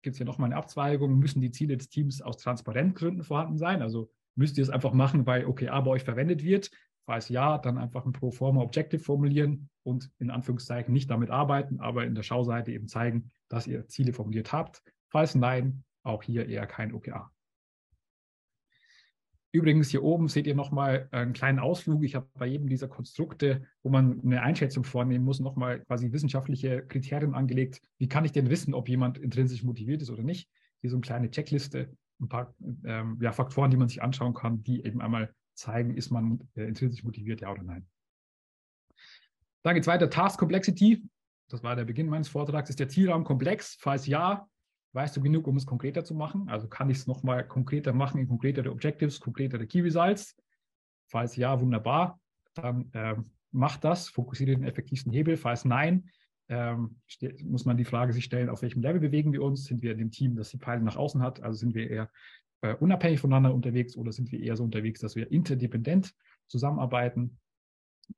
gibt es hier nochmal eine Abzweigung, müssen die Ziele des Teams aus Transparentgründen vorhanden sein? Also müsst ihr es einfach machen, weil OKR bei euch verwendet wird? Falls ja, dann einfach ein Pro-Forma Objective formulieren und in Anführungszeichen nicht damit arbeiten, aber in der Schauseite eben zeigen, dass ihr Ziele formuliert habt. Falls nein, auch hier eher kein OKR. Übrigens, hier oben seht ihr nochmal einen kleinen Ausflug. Ich habe bei jedem dieser Konstrukte, wo man eine Einschätzung vornehmen muss, nochmal quasi wissenschaftliche Kriterien angelegt. Wie kann ich denn wissen, ob jemand intrinsisch motiviert ist oder nicht? Hier so eine kleine Checkliste, ein paar ähm, ja, Faktoren, die man sich anschauen kann, die eben einmal zeigen, ist man äh, intrinsisch motiviert, ja oder nein. Dann geht es weiter. Task Complexity, das war der Beginn meines Vortrags. Ist der Zielraum komplex? Falls ja, Weißt du genug, um es konkreter zu machen? Also kann ich es nochmal konkreter machen in konkretere Objectives, konkretere Key Results? Falls ja, wunderbar, dann ähm, macht das, fokussiere den effektivsten Hebel. Falls nein, ähm, muss man die Frage sich stellen, auf welchem Level bewegen wir uns? Sind wir in dem Team, das die Pfeile nach außen hat? Also sind wir eher äh, unabhängig voneinander unterwegs oder sind wir eher so unterwegs, dass wir interdependent zusammenarbeiten?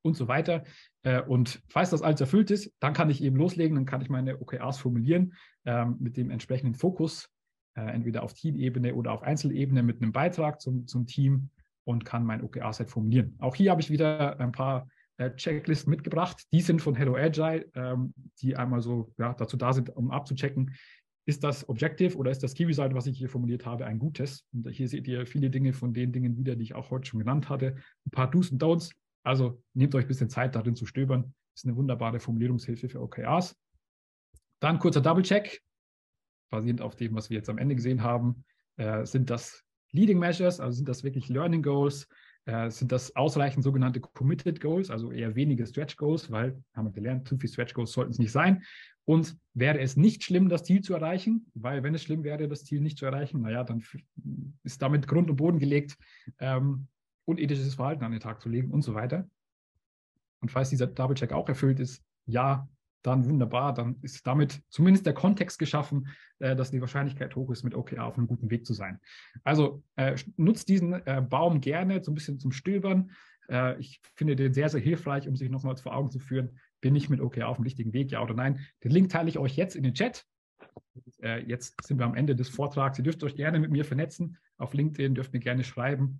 und so weiter. Äh, und falls das alles erfüllt ist, dann kann ich eben loslegen, dann kann ich meine OKRs formulieren ähm, mit dem entsprechenden Fokus, äh, entweder auf Teamebene oder auf Einzelebene mit einem Beitrag zum, zum Team und kann mein OKR-Set formulieren. Auch hier habe ich wieder ein paar Checklisten mitgebracht. Die sind von Hello Agile, ähm, die einmal so ja, dazu da sind, um abzuchecken, ist das Objective oder ist das Key Result, was ich hier formuliert habe, ein gutes? Und hier seht ihr viele Dinge von den Dingen wieder, die ich auch heute schon genannt hatte. Ein paar Do's und Don'ts. Also nehmt euch ein bisschen Zeit darin zu stöbern. Ist eine wunderbare Formulierungshilfe für OKRs. Dann kurzer Double-Check, basierend auf dem, was wir jetzt am Ende gesehen haben. Äh, sind das Leading Measures, also sind das wirklich Learning Goals? Äh, sind das ausreichend sogenannte Committed Goals, also eher wenige Stretch Goals, weil, haben wir gelernt, zu viele Stretch Goals sollten es nicht sein. Und wäre es nicht schlimm, das Ziel zu erreichen, weil wenn es schlimm wäre, das Ziel nicht zu erreichen, naja, dann ist damit Grund und Boden gelegt, ähm, unethisches Verhalten an den Tag zu legen und so weiter. Und falls dieser Double-Check auch erfüllt ist, ja, dann wunderbar, dann ist damit zumindest der Kontext geschaffen, äh, dass die Wahrscheinlichkeit hoch ist, mit OKR auf einem guten Weg zu sein. Also äh, nutzt diesen äh, Baum gerne so ein bisschen zum Stöbern. Äh, ich finde den sehr, sehr hilfreich, um sich nochmals vor Augen zu führen, bin ich mit OKR auf dem richtigen Weg, ja oder nein. Den Link teile ich euch jetzt in den Chat. Äh, jetzt sind wir am Ende des Vortrags. Ihr dürft euch gerne mit mir vernetzen. Auf LinkedIn dürft mir gerne schreiben.